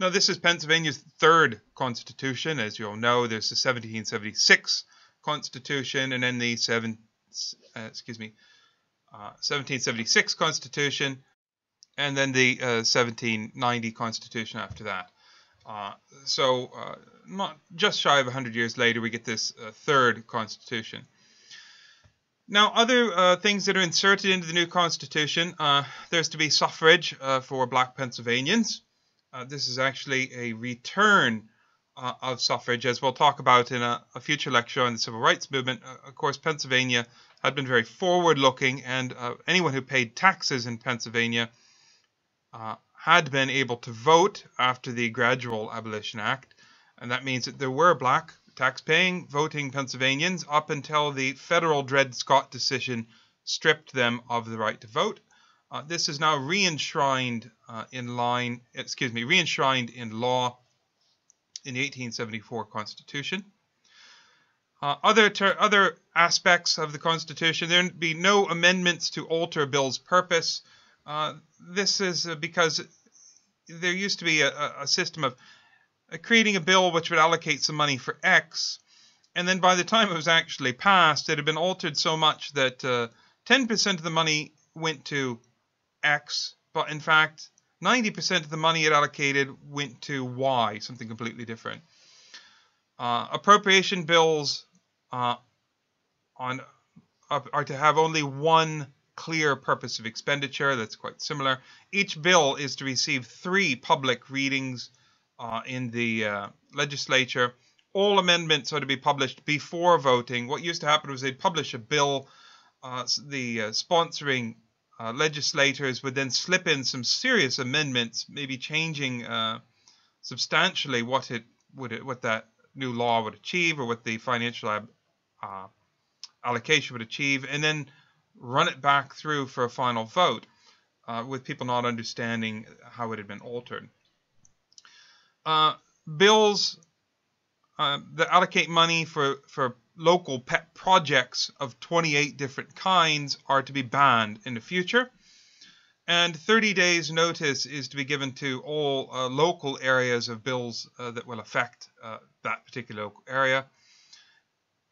Speaker 1: Now, this is Pennsylvania's third constitution. As you all know, there's the 1776 Constitution, and then the seven, uh, excuse me, 1776 uh, Constitution, and then the 1790 uh, Constitution after that. Uh, so, not just shy of 100 years later, we get this third Constitution. Now, other uh, things that are inserted into the new Constitution, uh, there's to be suffrage uh, for black Pennsylvanians. this is actually a return of suffrage, as we'll talk about in a, a, future lecture on the civil rights movement. of course, Pennsylvania had been very forward looking, and uh, anyone who paid taxes in Pennsylvania uh, had been able to vote after the Gradual Abolition Act. And that means that there were black tax-paying voting Pennsylvanians up until the federal Dred Scott decision stripped them of the right to vote. Uh, this is now re-enshrined uh, in line, excuse me, re-enshrined in law in the 1874 Constitution. Uh, other other aspects of the Constitution, there would be no amendments to alter bill's purpose. Uh, this is uh, because there used to be a, a system of creating a bill which would allocate some money for X, and then by the time it was actually passed, it had been altered so much that 10% uh, of the money went to X, but in fact, 90% of the money it allocated went to Y, something completely different. Uh, appropriation bills uh, on uh, are to have only one clear purpose of expenditure. That's quite similar. Each bill is to receive three public readings uh, in the uh, legislature. All amendments are to be published before voting. What used to happen was they'd publish a bill. Uh, the uh, sponsoring legislators would then slip in some serious amendments, maybe changing substantially what it would what that new law would achieve or what the financial uh, allocation would achieve, and then run it back through for a final vote uh, with people not understanding how it had been altered. Uh, bills uh, that allocate money for, for local pet projects of 28 different kinds are to be banned in the future. And 30 days notice is to be given to all uh, local areas of bills uh, that will affect uh, that particular area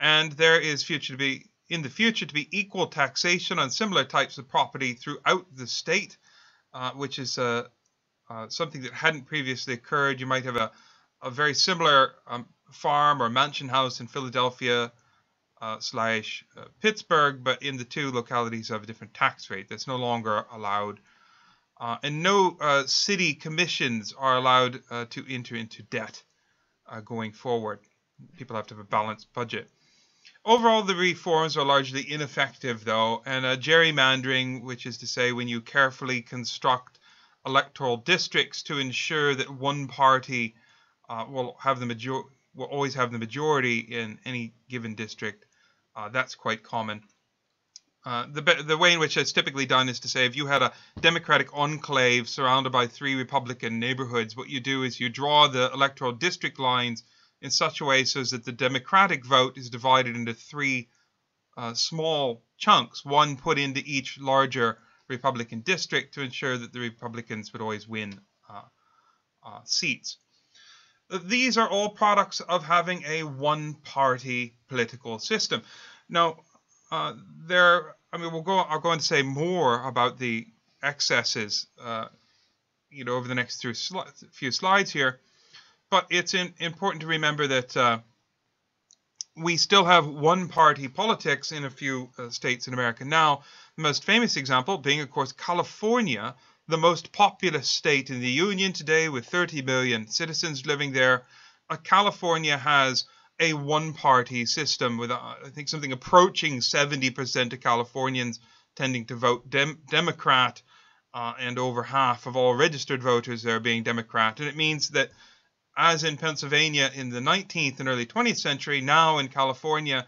Speaker 1: and there is future to be in the future to be equal taxation on similar types of property throughout the state, uh, which is uh, uh, something that hadn't previously occurred. You might have a, a very similar um, farm or mansion house in Philadelphia uh, slash uh, Pittsburgh, but in the two localities have a different tax rate. That's no longer allowed. Uh, and no city commissions are allowed to enter into debt going forward. People have to have a balanced budget. Overall, the reforms are largely ineffective, though, and uh, gerrymandering, which is to say, when you carefully construct electoral districts to ensure that one party uh, will have the major will always have the majority in any given district, uh, that's quite common. Uh, the the way in which it's typically done is to say if you had a Democratic enclave surrounded by three Republican neighborhoods, what you do is you draw the electoral district lines in such a way so that the Democratic vote is divided into three uh, small chunks, one put into each larger Republican district to ensure that the Republicans would always win uh, uh, seats. These are all products of having a one-party political system. Now, uh, there, I mean, we'll go. I'll go on to say more about the excesses, uh, you know, over the next few slides here. But it's in, important to remember that uh, we still have one party politics in a few uh, states in America now. The most famous example being, of course, California, the most populous state in the Union today with 30 million citizens living there. Uh, California has a one party system with, uh, I think, something approaching 70% of Californians tending to vote dem- Democrat. Uh, and over half of all registered voters there being Democrat. And it means that as in Pennsylvania in the 19th and early 20th century, now in California,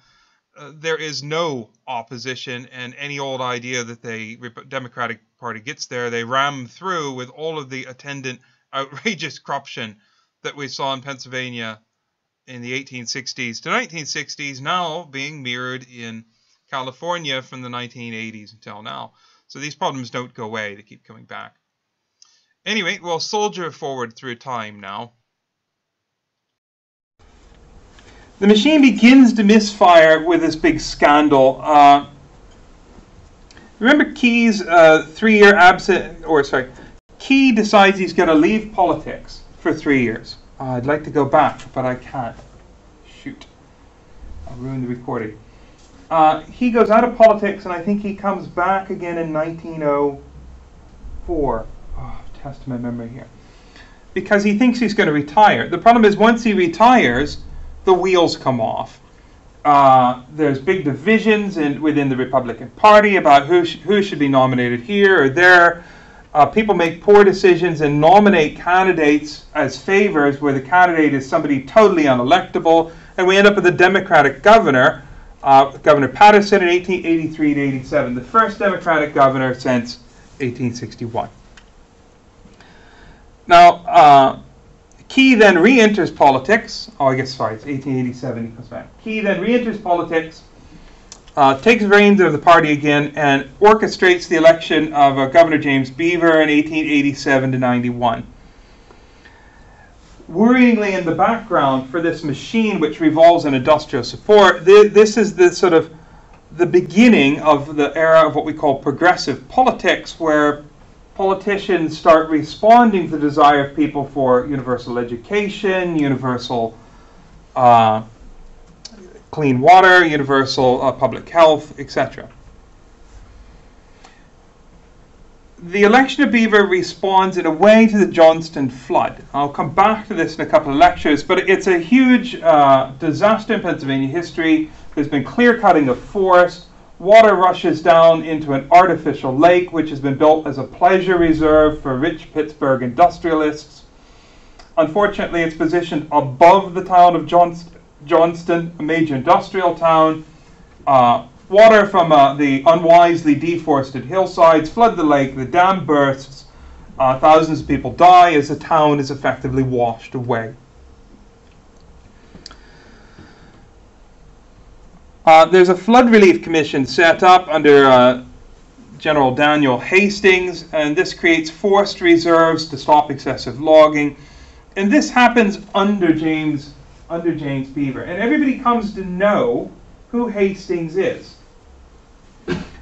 Speaker 1: uh, there is no opposition, and any old idea that the Democratic Party gets there, they ram through with all of the attendant outrageous corruption that we saw in Pennsylvania in the 1860s to 1960s, now being mirrored in California from the 1980s until now. So these problems don't go away, they keep coming back. Anyway, we'll soldier forward through time now. The machine begins to misfire with this big scandal. Uh, remember Quay's uh, three-year absent, or sorry, Quay decides he's going to leave politics for three years. Uh, I'd like to go back, but I can't. Shoot, I'll ruin the recording. Uh, he goes out of politics, and I think he comes back again in 1904. Oh, test my memory here. Because he thinks he's going to retire. The problem is, once he retires, the wheels come off. Uh, there's big divisions in, within the Republican Party about who, sh- who should be nominated here or there. Uh, people make poor decisions and nominate candidates as favors where the candidate is somebody totally unelectable. And we end up with a Democratic governor, uh, Governor Pattison in 1883 to 87, the first Democratic governor since 1861. Now, uh, Quay then re-enters politics. Oh, I guess sorry, it's 1887 he comes back. Quay then re-enters politics, uh, takes reins of the party again, and orchestrates the election of uh, Governor James Beaver in 1887 to 91. Worryingly, in the background for this machine, which revolves in industrial support, th- this is the sort of the beginning of the era of what we call progressive politics, where politicians start responding to the desire of people for universal education, universal uh, clean water, universal uh, public health, etc. The election of Beaver responds in a way to the Johnstown flood. I'll come back to this in a couple of lectures, but it's a huge uh, disaster in Pennsylvania history. There's been clear cutting of forest water rushes down into an artificial lake, which has been built as a pleasure reserve for rich Pittsburgh industrialists. Unfortunately, it's positioned above the town of Johnstown, a major industrial town. Uh, water from uh, the unwisely deforested hillsides flood the lake, the dam bursts, uh, thousands of people die as the town is effectively washed away. Uh, there's a flood relief commission set up under uh, General Daniel Hastings, and this creates forest reserves to stop excessive logging. And this happens under James under James Beaver, and everybody comes to know who Hastings is.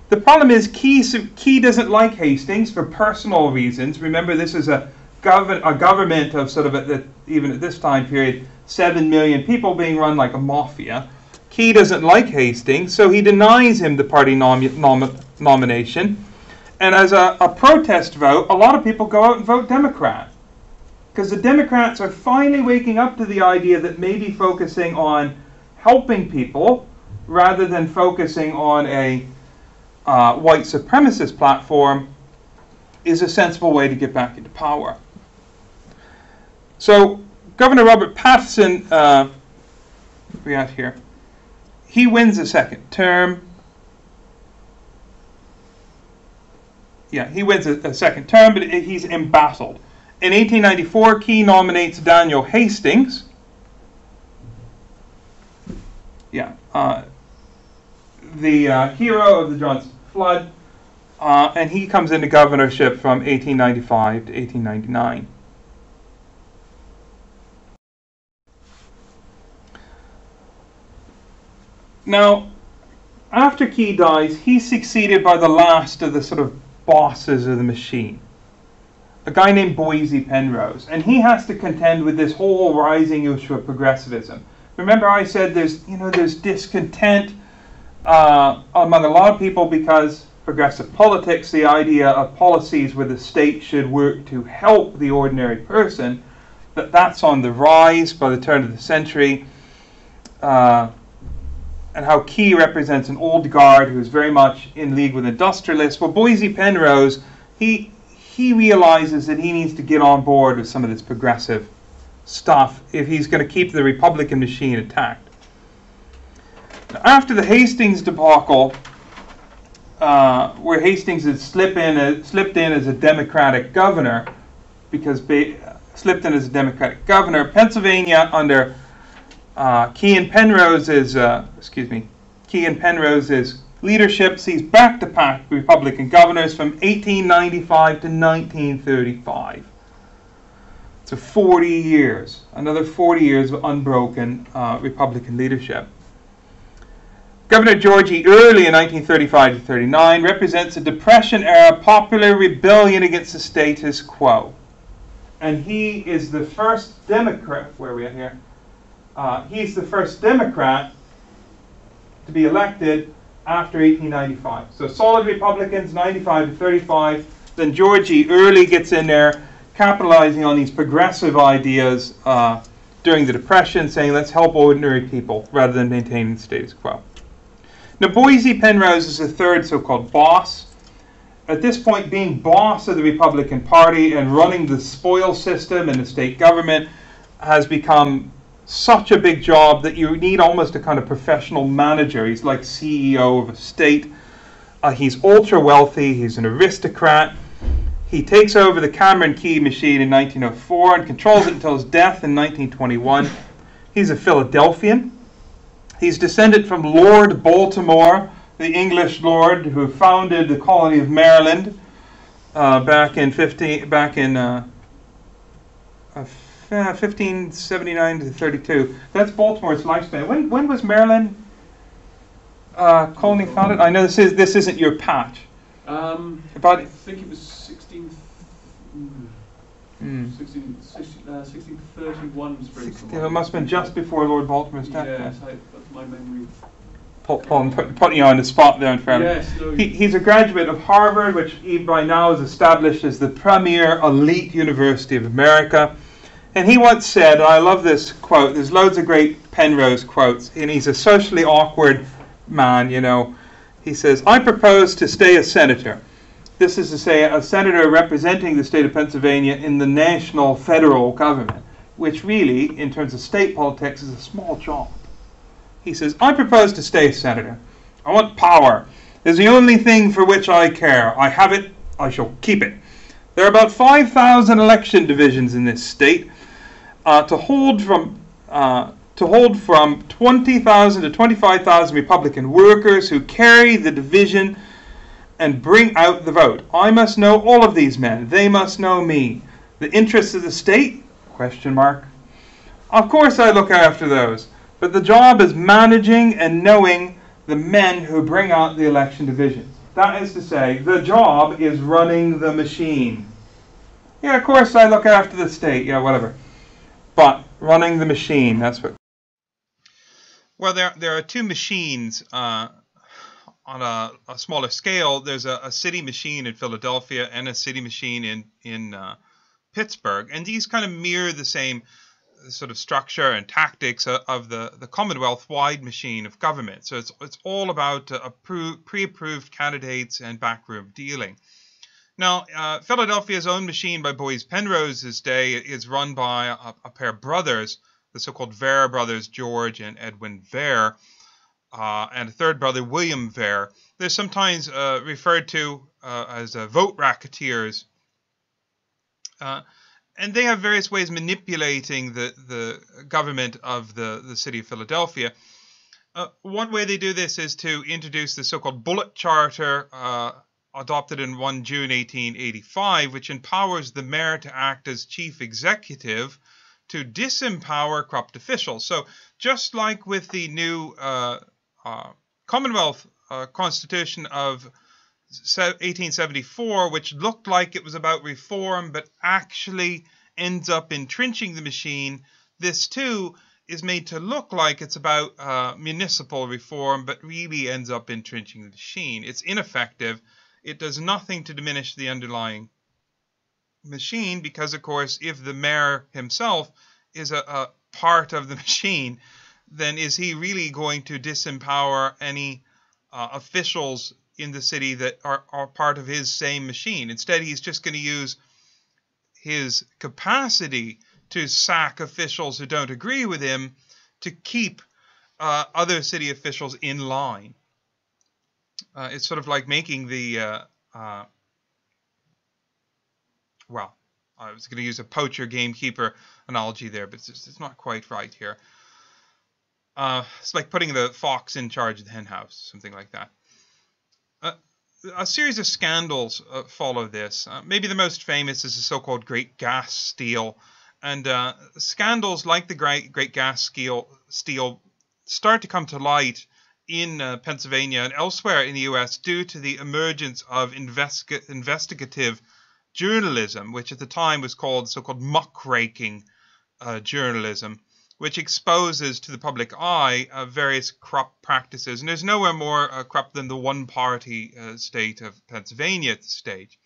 Speaker 1: The problem is Quay, Quay doesn't like Hastings for personal reasons. Remember, this is a, gov- a government of sort of, even at this time period, 7 million people being run like a mafia. Quay doesn't like Hastings, so he denies him the party nom- nom- nomination. And as a, a protest vote, a lot of people go out and vote Democrat. Because the Democrats are finally waking up to the idea that maybe focusing on helping people rather than focusing on a uh, white supremacist platform is a sensible way to get back into power. So Governor Robert Pattison, uh, we at here? He wins a second term. Yeah, he wins a, a second term, but he's embattled. In 1894, Quay nominates Daniel Hastings. Yeah, uh, the uh, hero of the Johnstown Flood, uh, and he comes into governorship from 1895 to 1899. Now, after Quay dies, he's succeeded by the last of the sort of bosses of the machine, a guy named Boies Penrose, and he has to contend with this whole rising issue of progressivism. Remember, I said there's you know there's discontent uh, among a lot of people because progressive politics, the idea of policies where the state should work to help the ordinary person, that that's on the rise by the turn of the century. Uh, and how Quay represents an old guard who's very much in league with industrialists. Well, Boies Penrose, he he realizes that he needs to get on board with some of this progressive stuff if he's going to keep the Republican machine intact. After the Hastings debacle, uh, where Hastings had slipped in, uh, slipped in as a Democratic governor, because ba- slipped in as a Democratic governor, Pennsylvania under uh, Quay and Penrose's, uh, excuse me, Quay and Penrose's leadership sees back-to-back Republican governors from 1895 to 1935. So 40 years, another 40 years of unbroken uh, Republican leadership. Governor George. Earle in 1935 to 39 represents a Depression era popular rebellion against the status quo. And he is the first Democrat, where are we at here? Uh, he's the first Democrat to be elected after 1895. So solid Republicans, 95 to 35. Then George E. Earle gets in there, capitalizing on these progressive ideas uh, during the Depression, saying let's help ordinary people rather than maintaining the status quo. Now, Boies Penrose is the third so called boss. At this point, being boss of the Republican Party and running the spoil system and the state government has become such a big job that you need almost a kind of professional manager. He's like CEO of a state. Uh, he's ultra wealthy, he's an aristocrat. He takes over the Cameron Quay machine in 1904 and controls it until his death in 1921. He's a Philadelphian. He's descended from Lord Baltimore, the English lord who founded the colony of Maryland uh, back in 15, back in uh, uh, 1579 to 32. That's Baltimore's lifespan. When when was Maryland uh, colony founded? I know this is this isn't your patch.
Speaker 3: Um,
Speaker 1: About
Speaker 3: I think it was 16,
Speaker 1: mm,
Speaker 3: 16, 16, uh, 1631 spring.
Speaker 1: 60 it must have been just before Lord Baltimore's death.
Speaker 3: Yes. I, that's my memory.
Speaker 1: Paul, Paul, put, putting you on the spot there in front.
Speaker 3: Yes, no,
Speaker 1: He, he's a graduate of Harvard, which he by now is established as the premier elite university of America. And he once said, and I love this quote, there's loads of great Penrose quotes, and he's a socially awkward man, you know. He says, I propose to stay a senator. This is to say, a senator representing the state of Pennsylvania in the national federal government, which really, in terms of state politics, is a small job. He says, I propose to stay a senator. I want power. It's the only thing for which I care. I have it, I shall keep it. There are about 5,000 election divisions in this state. Uh, to hold from uh, to hold from 20,000 to 25,000 Republican workers who carry the division and bring out the vote. I must know all of these men. They must know me. The interests of the state? Question mark. Of course I look after those. But the job is managing and knowing the men who bring out the election divisions. That is to say, the job is running the machine. Yeah, of course I look after the state. Yeah, whatever. But running the machine, that's what.
Speaker 4: Well, there there are two machines uh, on a, a smaller scale. There's a, a city machine in Philadelphia and a city machine in in uh, Pittsburgh, and these kind of mirror the same sort of structure and tactics of, the the Commonwealth-wide machine of government. So it's it's all about uh, pre-approved candidates and backroom dealing. Now, uh, Philadelphia's own machine by Boies Penrose's day is run by a, a pair of brothers, the so-called Vare brothers, George and Edwin Vare, uh, and a third brother, William Vare. They're sometimes uh, referred to uh, as uh, vote racketeers. Uh, and they have various ways of manipulating the, the government of the, the city of Philadelphia. One way they do this is to introduce the so-called Bullitt charter adopted in 1 June 1885, which empowers the mayor to act as chief executive to disempower corrupt officials. So, just like with the new uh, uh, Commonwealth uh, Constitution of 1874, which looked like it was about reform but actually ends up entrenching the machine, this too is made to look like it's about uh, municipal reform but really ends up entrenching the machine. It's ineffective it does nothing to diminish the underlying machine because, of course, if the mayor himself is a, a, part of the machine, then is he really going to disempower any uh, officials in the city that are, are part of his same machine? Instead, he's just going to use his capacity to sack officials who don't agree with him to keep uh, other city officials in line. Uh, it's sort of like making the uh, uh, well, I was going to use a poacher gamekeeper analogy there, but it's, just, it's not quite right here. Uh, it's like putting the fox in charge of the henhouse, something like that. Uh, a series of scandals uh, follow this. maybe the most famous is the so-called Great Gas Steal
Speaker 1: and scandals like the Great, Great Gas Steal, Steal start to come to light in uh, Pennsylvania and elsewhere in the U.S. due to the emergence of investi- investigative journalism, which at the time was called so-called muckraking uh, journalism, which exposes to the public eye uh, various corrupt practices. And there's nowhere more uh, corrupt than the one-party uh, state of Pennsylvania at this stage.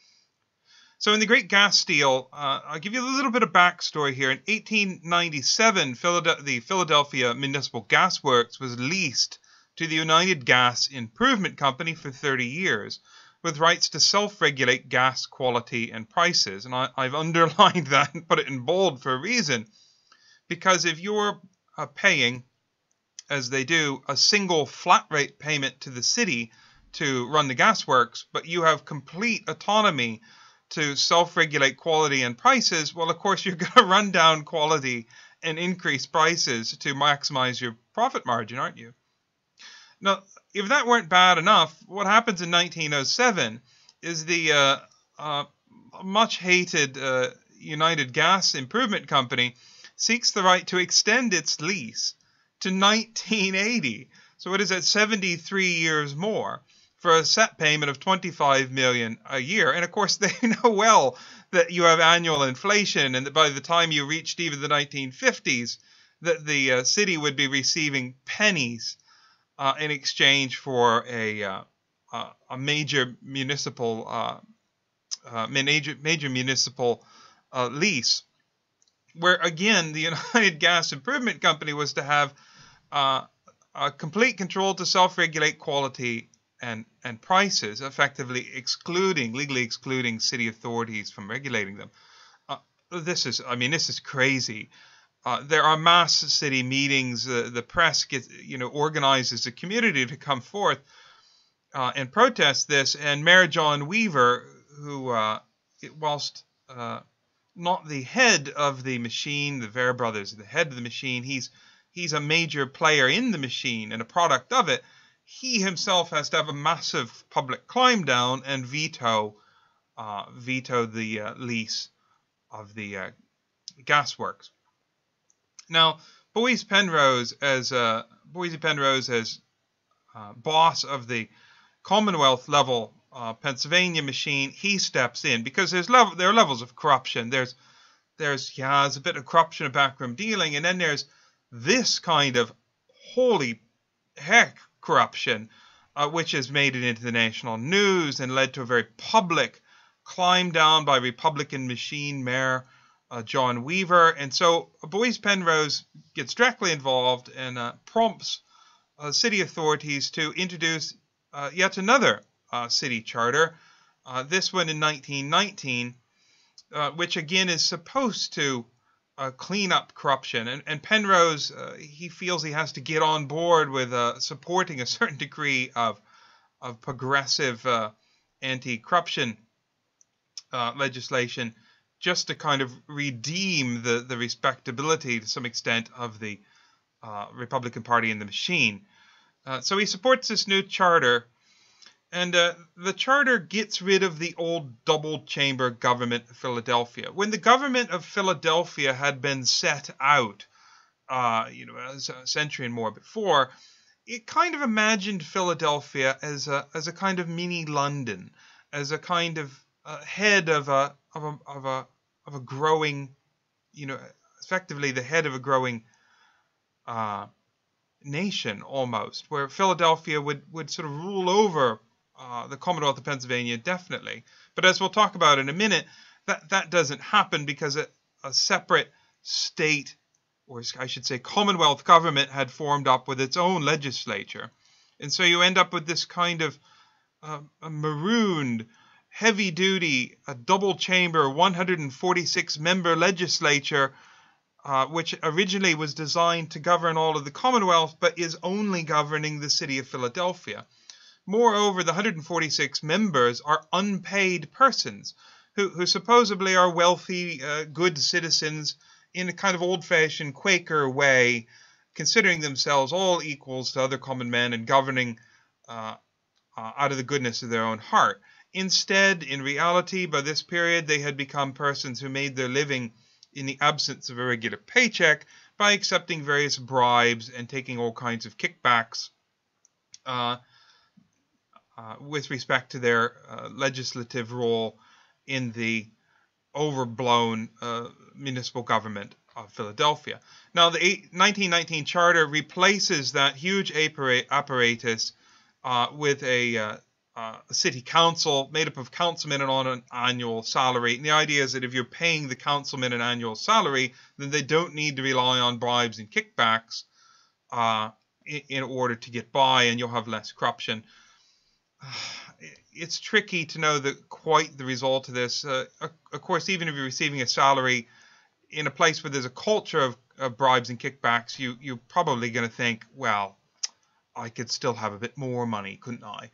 Speaker 1: So in the Great Gas Deal, uh, I'll give you a little bit of backstory here. In 1897, Philade- the Philadelphia Municipal Gas Works was leased to the United Gas Improvement Company for 30 years, with rights to self-regulate gas quality and prices. And I, have underlined that and put it in bold for a reason, because if you're uh, paying, as they do, a single flat rate payment to the city to run the gas works, but you have complete autonomy to self-regulate quality and prices, well, of course, you're going to run down quality and increase prices to maximize your profit margin, aren't you? Now, if that weren't bad enough, what happens in 1907 is the uh, uh, much hated uh, United Gas Improvement Company seeks the right to extend its lease to 1980. So it is at 73 years more for a set payment of 25 million a year. And of course, they know well that you have annual inflation, and that by the time you reached even the 1950s, that the uh, city would be receiving pennies uh, in exchange for a uh, uh a major municipal uh, uh, major, major municipal lease, where again the United Gas Improvement Company was to have complete control to self-regulate quality and, and prices, effectively excluding, legally excluding city authorities from regulating them. This is, I mean, this is crazy. Uh, there are mass city meetings. Uh, the press gets, you know, organizes a community to come forth uh, and protest this. And Mayor John Weaver, who, uh, whilst uh, not the head of the machine, the Vare brothers, the head of the machine, he's he's a major player in the machine and a product of it he himself has to have a massive public climb down and veto veto the lease of the gasworks. Now, Boies Penrose as uh, Boies Penrose as uh, boss of the Commonwealth level uh, Pennsylvania machine, he steps in because there's level there are levels of corruption. There's there's yeah, there's a bit of corruption of backroom dealing, and then there's this kind of holy heck corruption, uh, which has made it into the national news and led to a very public climb down by Republican machine mayor uh, John Weaver. And so Boies Penrose gets directly involved and uh, prompts uh, city authorities to introduce uh, yet another uh, city charter, this one in 1919, which again is supposed to uh, clean up corruption. And, and Penrose, uh, he feels he has to get on board with uh, supporting a certain degree of, of progressive uh, anti corruption uh, legislation just to kind of redeem the, the respectability to some extent of the uh, Republican Party and the machine. so he supports this new charter and uh, the charter gets rid of the old double chamber government of Philadelphia. When the government of Philadelphia had been set out, uh, you know, a century and more before, it kind of imagined Philadelphia as a as a kind of mini London, as a kind of uh, head of a of a of a of a growing, you know, effectively the head of a growing uh, nation almost, where Philadelphia would would sort of rule over uh, the Commonwealth of Pennsylvania, definitely. But as we'll talk about in a minute, that, that doesn't happen because a, a separate state, or I should say Commonwealth government, had formed up with its own legislature. And so you end up with this kind of uh, marooned, heavy duty, a double chamber, 146 member legislature, uh, which originally was designed to govern all of the Commonwealth, but is only governing the city of Philadelphia. Moreover, the 146 members are unpaid persons who, who supposedly are wealthy, uh, good citizens in a kind of old fashioned Quaker way, considering themselves all equals to other common men and governing uh, uh, out of the goodness of their own heart. Instead, in reality, by this period, they had become persons who made their living in the absence of a regular paycheck by accepting various bribes and taking all kinds of kickbacks uh, uh, with respect to their uh, legislative role in the overblown uh, municipal government of Philadelphia. Now, the 1919 charter replaces that huge apparatus uh, with a, uh, a, city council made up of councilmen on an annual salary. And the idea is that if you're paying the councilmen an annual salary, then they don't need to rely on bribes and kickbacks uh, in, in, order to get by, and you'll have less corruption. It's tricky to know the quite the result of this. Uh, of course, even if you're receiving a salary in a place where there's a culture of, of bribes and kickbacks, you you're probably going to think, well, I could still have a bit more money, couldn't I?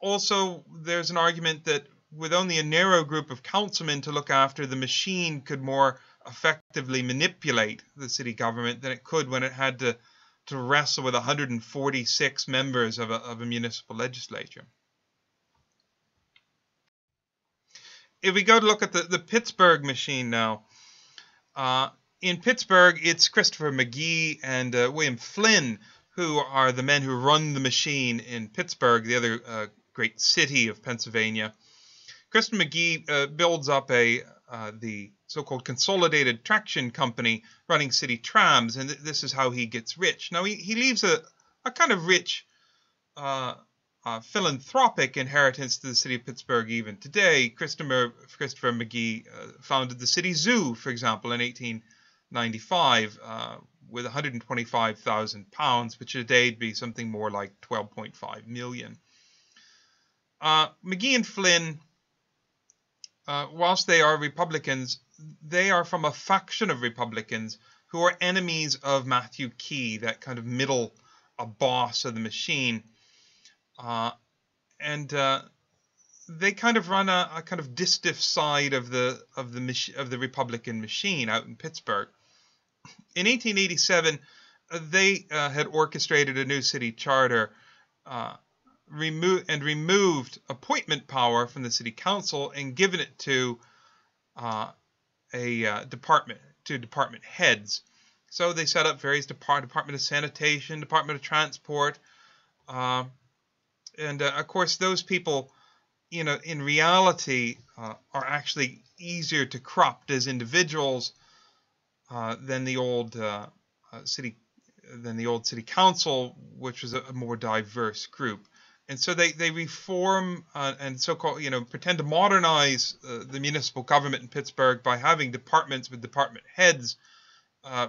Speaker 1: Also, there's an argument that with only a narrow group of councilmen to look after, the machine could more effectively manipulate the city government than it could when it had to to wrestle with 146 members of a, of a municipal legislature. If we go to look at the, the Pittsburgh machine now, uh, in Pittsburgh, it's Christopher Magee and uh, William Flinn who are the men who run the machine in Pittsburgh, the other uh, great city of Pennsylvania. Christopher Magee uh, builds up a uh, the so-called Consolidated Traction Company running city trams, and th- this is how he gets rich. Now he, he leaves a, a kind of rich uh, uh, philanthropic inheritance to the city of Pittsburgh even today. Christopher, Christopher Magee uh, founded the city zoo, for example, in 1895 uh, with 125,000 pounds, which today would be something more like 12.5 million. Uh, Magee and Flinn, uh, whilst they are Republicans, they are from a faction of Republicans who are enemies of Matthew Quay, that kind of middle a boss of the machine uh, and uh, they kind of run a, a, kind of distiff side of the of the mach- of the Republican machine out in Pittsburgh. In 1887, uh, they uh, had orchestrated a new city charter, uh, remo- and removed appointment power from the city council and given it to uh, a department to department heads. So they set up various depart- Department of Sanitation, Department of Transport, uh, and uh, of course those people you know in reality uh, are actually easier to corrupt as individuals uh, than the old uh, uh, city than the old city council which was a more diverse group and so they, they reform uh, and so-called you know pretend to modernize the municipal government in Pittsburgh by having departments with department heads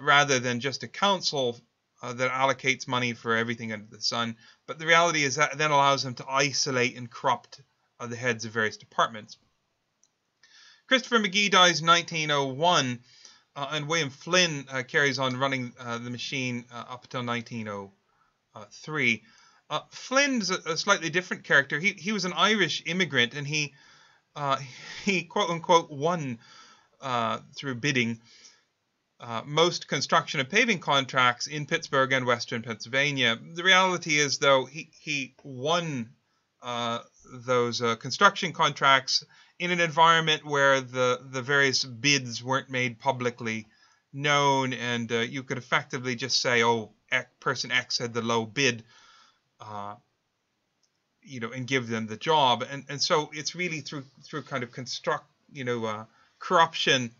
Speaker 1: rather than just a council uh, that allocates money for everything under the sun. But the reality is that then allows them to isolate and corrupt uh, the heads of various departments. Christopher Magee dies in 1901, uh, and William Flinn uh, carries on running uh, the machine uh, up until 1903. Flinn's a, a, slightly different character. He, he was an Irish immigrant, and he he quote unquote won through bidding uh, most construction and paving contracts in Pittsburgh and Western Pennsylvania. The reality is, though, he, he won uh, those uh, construction contracts in an environment where the, the various bids weren't made publicly known, and uh, you could effectively just say, oh, person X had the low bid. Uh, you know, and give them the job, and and so it's really through through kind of construct, you know, corruption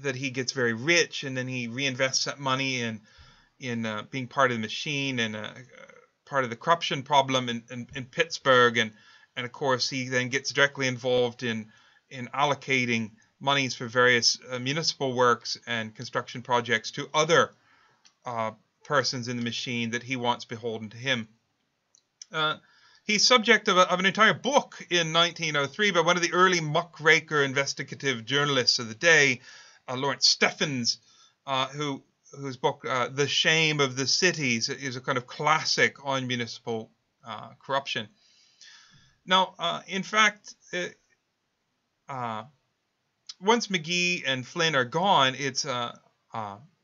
Speaker 1: that he gets very rich and then he reinvests that money in in uh, being part of the machine and uh, part of the corruption problem in, in, in, Pittsburgh and and of course he then gets directly involved in in allocating monies for various uh, municipal works and construction projects to other uh, persons in the machine that he wants beholden to him. Uh, he's subject of, a, of, an entire book in 1903 by one of the early muckraker investigative journalists of the day, uh, Lawrence Steffens, uh, who whose book uh, "The Shame of the Cities" is a kind of classic on municipal uh, corruption. Now, in fact, uh, once Magee and Flinn are gone, it's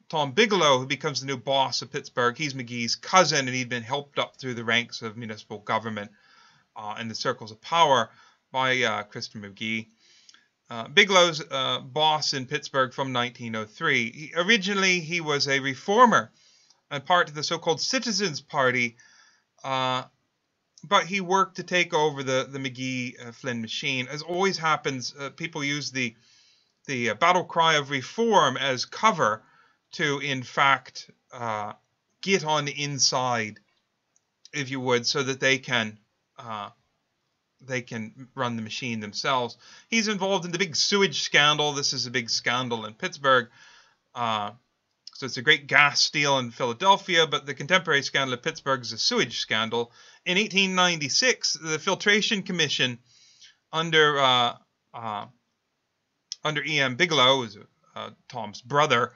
Speaker 1: Tom Bigelow who becomes the new boss of Pittsburgh. He's Magee's cousin, and he'd been helped up through the ranks of municipal government and the circles of power by Christopher Magee. uh, Bigelow's uh, boss in Pittsburgh from 1903. He, originally, he was a reformer and part of the so-called Citizens Party, uh, but he worked to take over the the Magee uh, Flinn machine. As always happens, uh, people use the the uh, battle cry of reform as cover to, in fact, get on the inside, if you would, so that they can they can run the machine themselves. He's involved in the big sewage scandal. This is a big scandal in Pittsburgh. Uh, so it's a great gas steal in Philadelphia, but the contemporary scandal of Pittsburgh is a sewage scandal. In 1896, the Filtration Commission, under uh, uh, under E.M. Bigelow, who's uh, Tom's brother,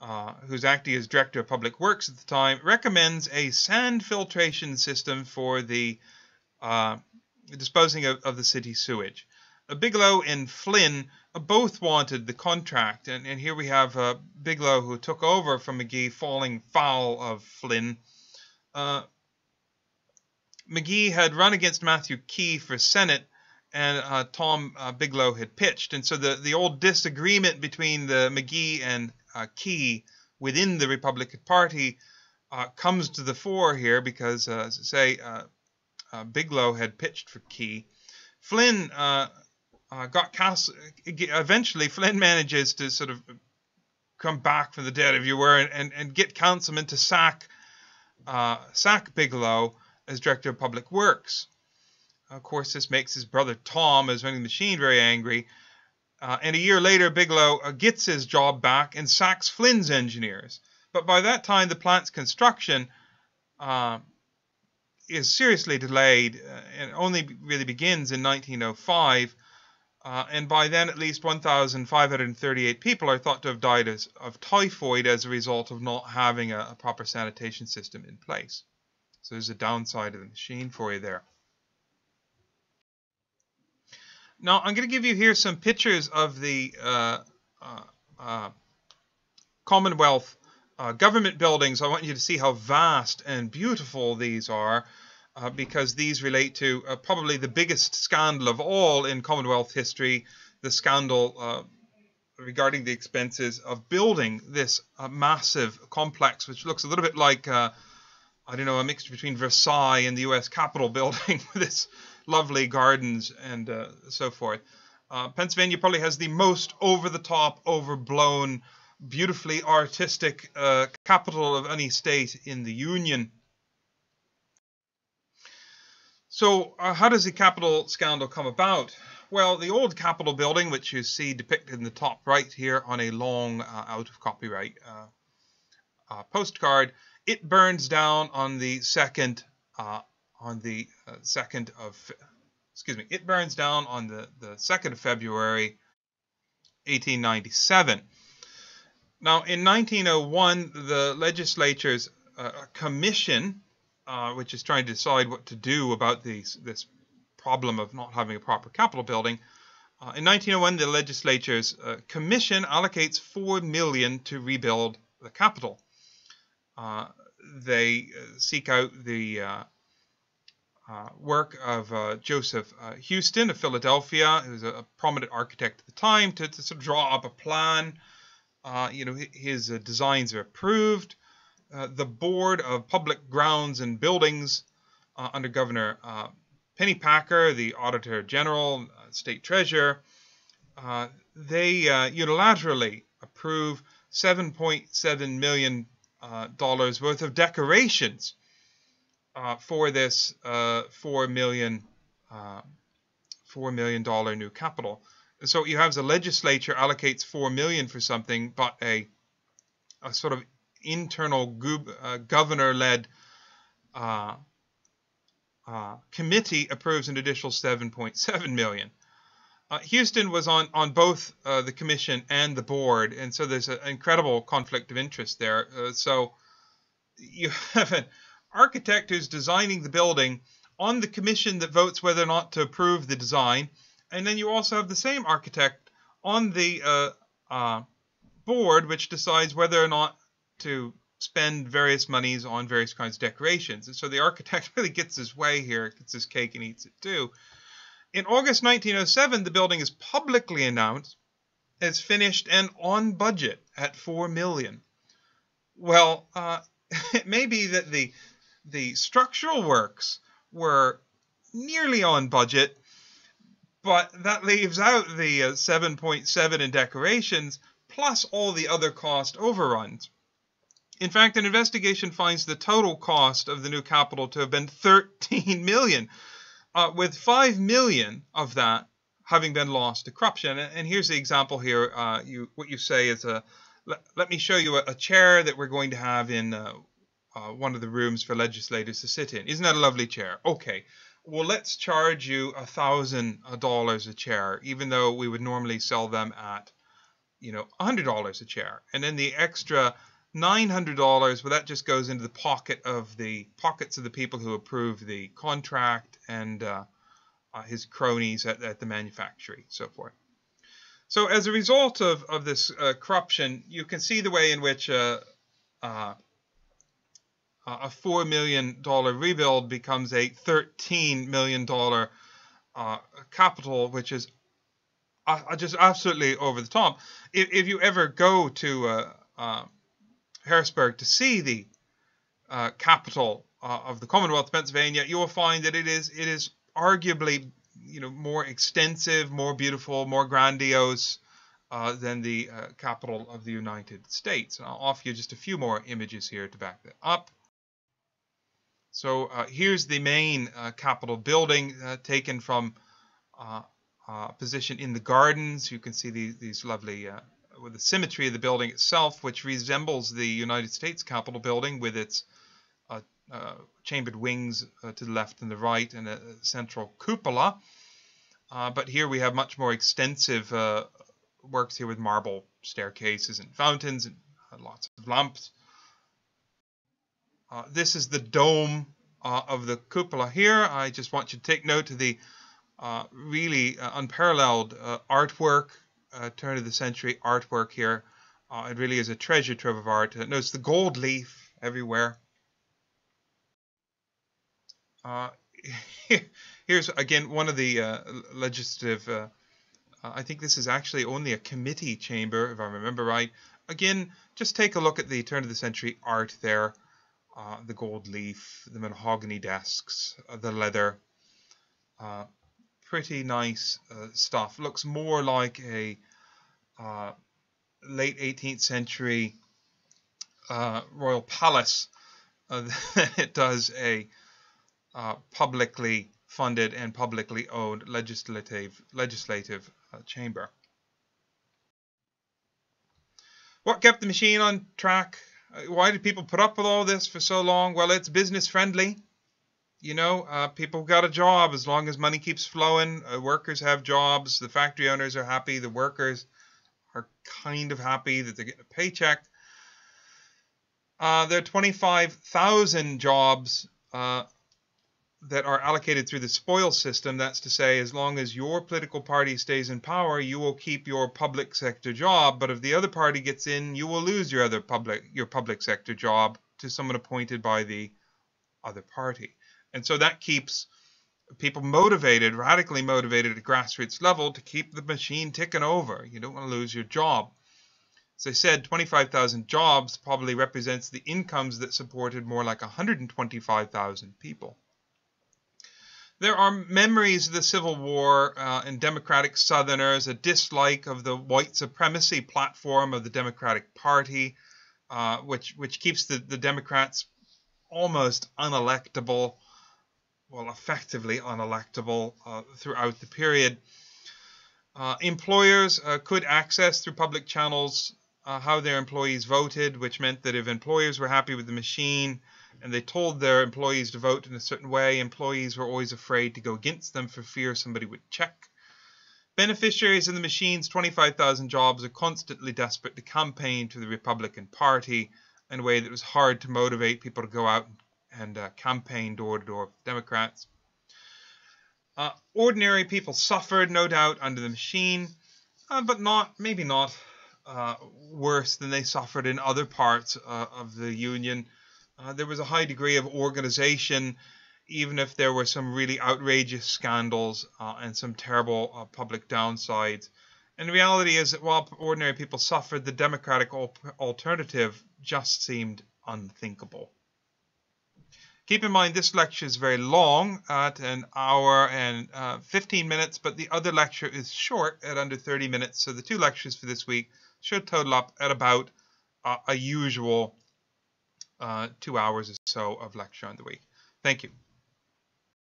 Speaker 1: uh, who's acting as director of public works at the time, recommends a sand filtration system for the uh, disposing of, of the city sewage. Uh, Bigelow and Flinn uh, both wanted the contract, and, and here we have uh, Bigelow who took over from Magee falling foul of Flinn. Magee had run against Matthew Quay for Senate, and uh, Tom uh, Bigelow had pitched, and so the, the old disagreement between the Magee and Quay within the Republican Party comes to the fore here because, as I say, uh, Bigelow had pitched for Quay. Flinn uh, uh, got cast. Eventually, Flinn manages to sort of come back from the dead, if you were, and, and, and get Councilman to sack uh, sack Bigelow as director of public works. Of course, this makes his brother Tom, as running the machine, very angry. Uh, and a year later, Bigelow uh, gets his job back and sacks Flinn's engineers. But by that time, the plant's construction uh, is seriously delayed uh, and only really begins in 1905. Uh, and by then, at least 1,538 people are thought to have died as, of typhoid as a result of not having a, a proper sanitation system in place. So there's a downside of the machine for you there. Now, I'm going to give you here some pictures of the uh, uh, uh Commonwealth uh, government buildings, I want you to see how vast and beautiful these are. Uh, because these relate to uh, probably the biggest scandal of all in Commonwealth history, the scandal uh, regarding the expenses of building this uh, massive complex, which looks a little bit like, I don't know, a mixture between Versailles and the U.S. Capitol building with its lovely gardens and so forth. Pennsylvania probably has the most over-the-top, overblown beautifully artistic uh, capital of any state in the Union. So, uh, how does the capital scandal come about? Well, the old Capitol building, which you see depicted in the top right here on a long, uh, out of copyright uh, uh, postcard, it burns down on the second, uh, on the second of, excuse me, it burns down on the the second of February, 1897. Now, in 1901, the legislature's uh, commission, uh, which is trying to decide what to do about these, this problem of not having a proper Capitol building, uh, in 1901, the legislature's uh, commission allocates four million to rebuild the Capitol. Uh, they uh, seek out the work of Joseph Huston of Philadelphia, who's a, a, prominent architect at the time, to, to sort of draw up a plan uh, you know, his uh, designs are approved. Uh, the Board of Public Grounds and Buildings uh, under Governor uh, Pennypacker, the Auditor General, uh, State Treasurer, they unilaterally approve 7.7 million dollars worth of decorations for this four million four million dollar new Capitol so you have the legislature allocates four million for something, but a a sort of internal uh, governor-led uh, uh, committee approves an additional 7.7 million. Uh, Huston was on on both uh, the commission and the board, and so there's an incredible conflict of interest there. Uh, so you have an architect who's designing the building on the commission that votes whether or not to approve the design and then you also have the same architect on the uh, uh, board, which decides whether or not to spend various monies on various kinds of decorations. And so the architect really gets his way here, gets his cake and eats it too. In August 1907, the building is publicly announced as finished and on budget at four million. Well, uh, it may be that the the structural works were nearly on budget, but that leaves out the uh, 7.7 in decorations plus all the other cost overruns. In fact, an investigation finds the total cost of the new capital to have been 13 million, uh, with 5 million of that having been lost to corruption. And here's the example here. Uh, you, what you say is, a, let, let me show you a, a, chair that we're going to have in uh, uh, one of the rooms for legislators to sit in. Isn't that a lovely chair? Okay. Well, let's charge you a thousand dollars a chair, even though we would normally sell them at, you know, a hundred dollars a chair. And then the extra nine hundred dollars, well, that just goes into the pocket of the pockets of the people who approve the contract and uh, uh, his cronies at, at the manufactory, so forth. So as a result of, of this uh, corruption, you can see the way in which uh, uh, a four million dollar rebuild becomes a thirteen million dollar uh, capital, which is uh, just absolutely over the top. If, if you ever go to uh, uh Harrisburg to see the uh, capital uh, of the Commonwealth of Pennsylvania, you will find that it is it is arguably you know more extensive, more beautiful, more grandiose. than the capital of the United States. I'll offer you just a few more images here to back that up. So uh, here's the main uh, Capitol building uh, taken from uh, uh, position in the gardens. You can see these, these lovely, uh, with the symmetry of the building itself, which resembles the United States Capitol building with its chambered wings to the left and the right and a central cupola. but here we have much more extensive works here with marble staircases and fountains and lots of lamps. Uh, this is the dome uh, of the cupola here. I just want you to take note of the uh, really uh, unparalleled uh, artwork, turn of the century artwork here. it really is a treasure trove of art. notice the gold leaf everywhere. here's again one of the legislative. I think this is actually only a committee chamber, if I remember right. Again, just take a look at the turn of the century art there uh, the gold leaf, the mahogany desks, uh, the leather. Uh, pretty nice uh, stuff. Looks more like a uh, late 18th century uh, royal palace than it does a publicly funded and publicly owned legislative legislative chamber. What kept the machine on track? Why did people put up with all this for so long? Well, it's business friendly. You know, uh, people got a job as long as money keeps flowing. Uh, workers have jobs. The factory owners are happy. The workers are kind of happy that they're getting a paycheck. Uh, there are 25,000 jobs uh, that are allocated through the spoil system. That's to say, as long as your political party stays in power, you will keep your public sector job. But if the other party gets in, you will lose your other public your public sector job to someone appointed by the other party. And so that keeps people motivated, radically motivated at grassroots level to keep the machine ticking over. You don't want to lose your job. As I said, 25,000 jobs probably represents the incomes that supported more like 125,000 people. There are memories of the Civil War uh, in Democratic Southerners, a dislike of the white supremacy platform of the Democratic Party, uh, which which keeps the, the Democrats almost unelectable, well, effectively unelectable uh, throughout the period. Uh, employers uh, could access through public channels uh, how their employees voted, which meant that if employers were happy with the machine, and they told their employees to vote in a certain way. Employees were always afraid to go against them for fear somebody would check. Beneficiaries of the machine's 25,000 jobs are constantly desperate to campaign to the Republican Party in a way that was hard to motivate people to go out and uh, campaign door to door with Democrats. Uh, ordinary people suffered, no doubt, under the machine, uh, but not, maybe not, uh, worse than they suffered in other parts uh, of the Union uh, there was a high degree of organization even if there were some really outrageous scandals uh, and some terrible uh, public downsides. And the reality is that while ordinary people suffered, the democratic al- alternative just seemed unthinkable. Keep in mind this lecture is very long at an hour and uh, 15 minutes, but the other lecture is short at under 30 minutes. So the two lectures for this week should total up at about uh, a usual uh, two hours or so of lecture on the week. Thank you.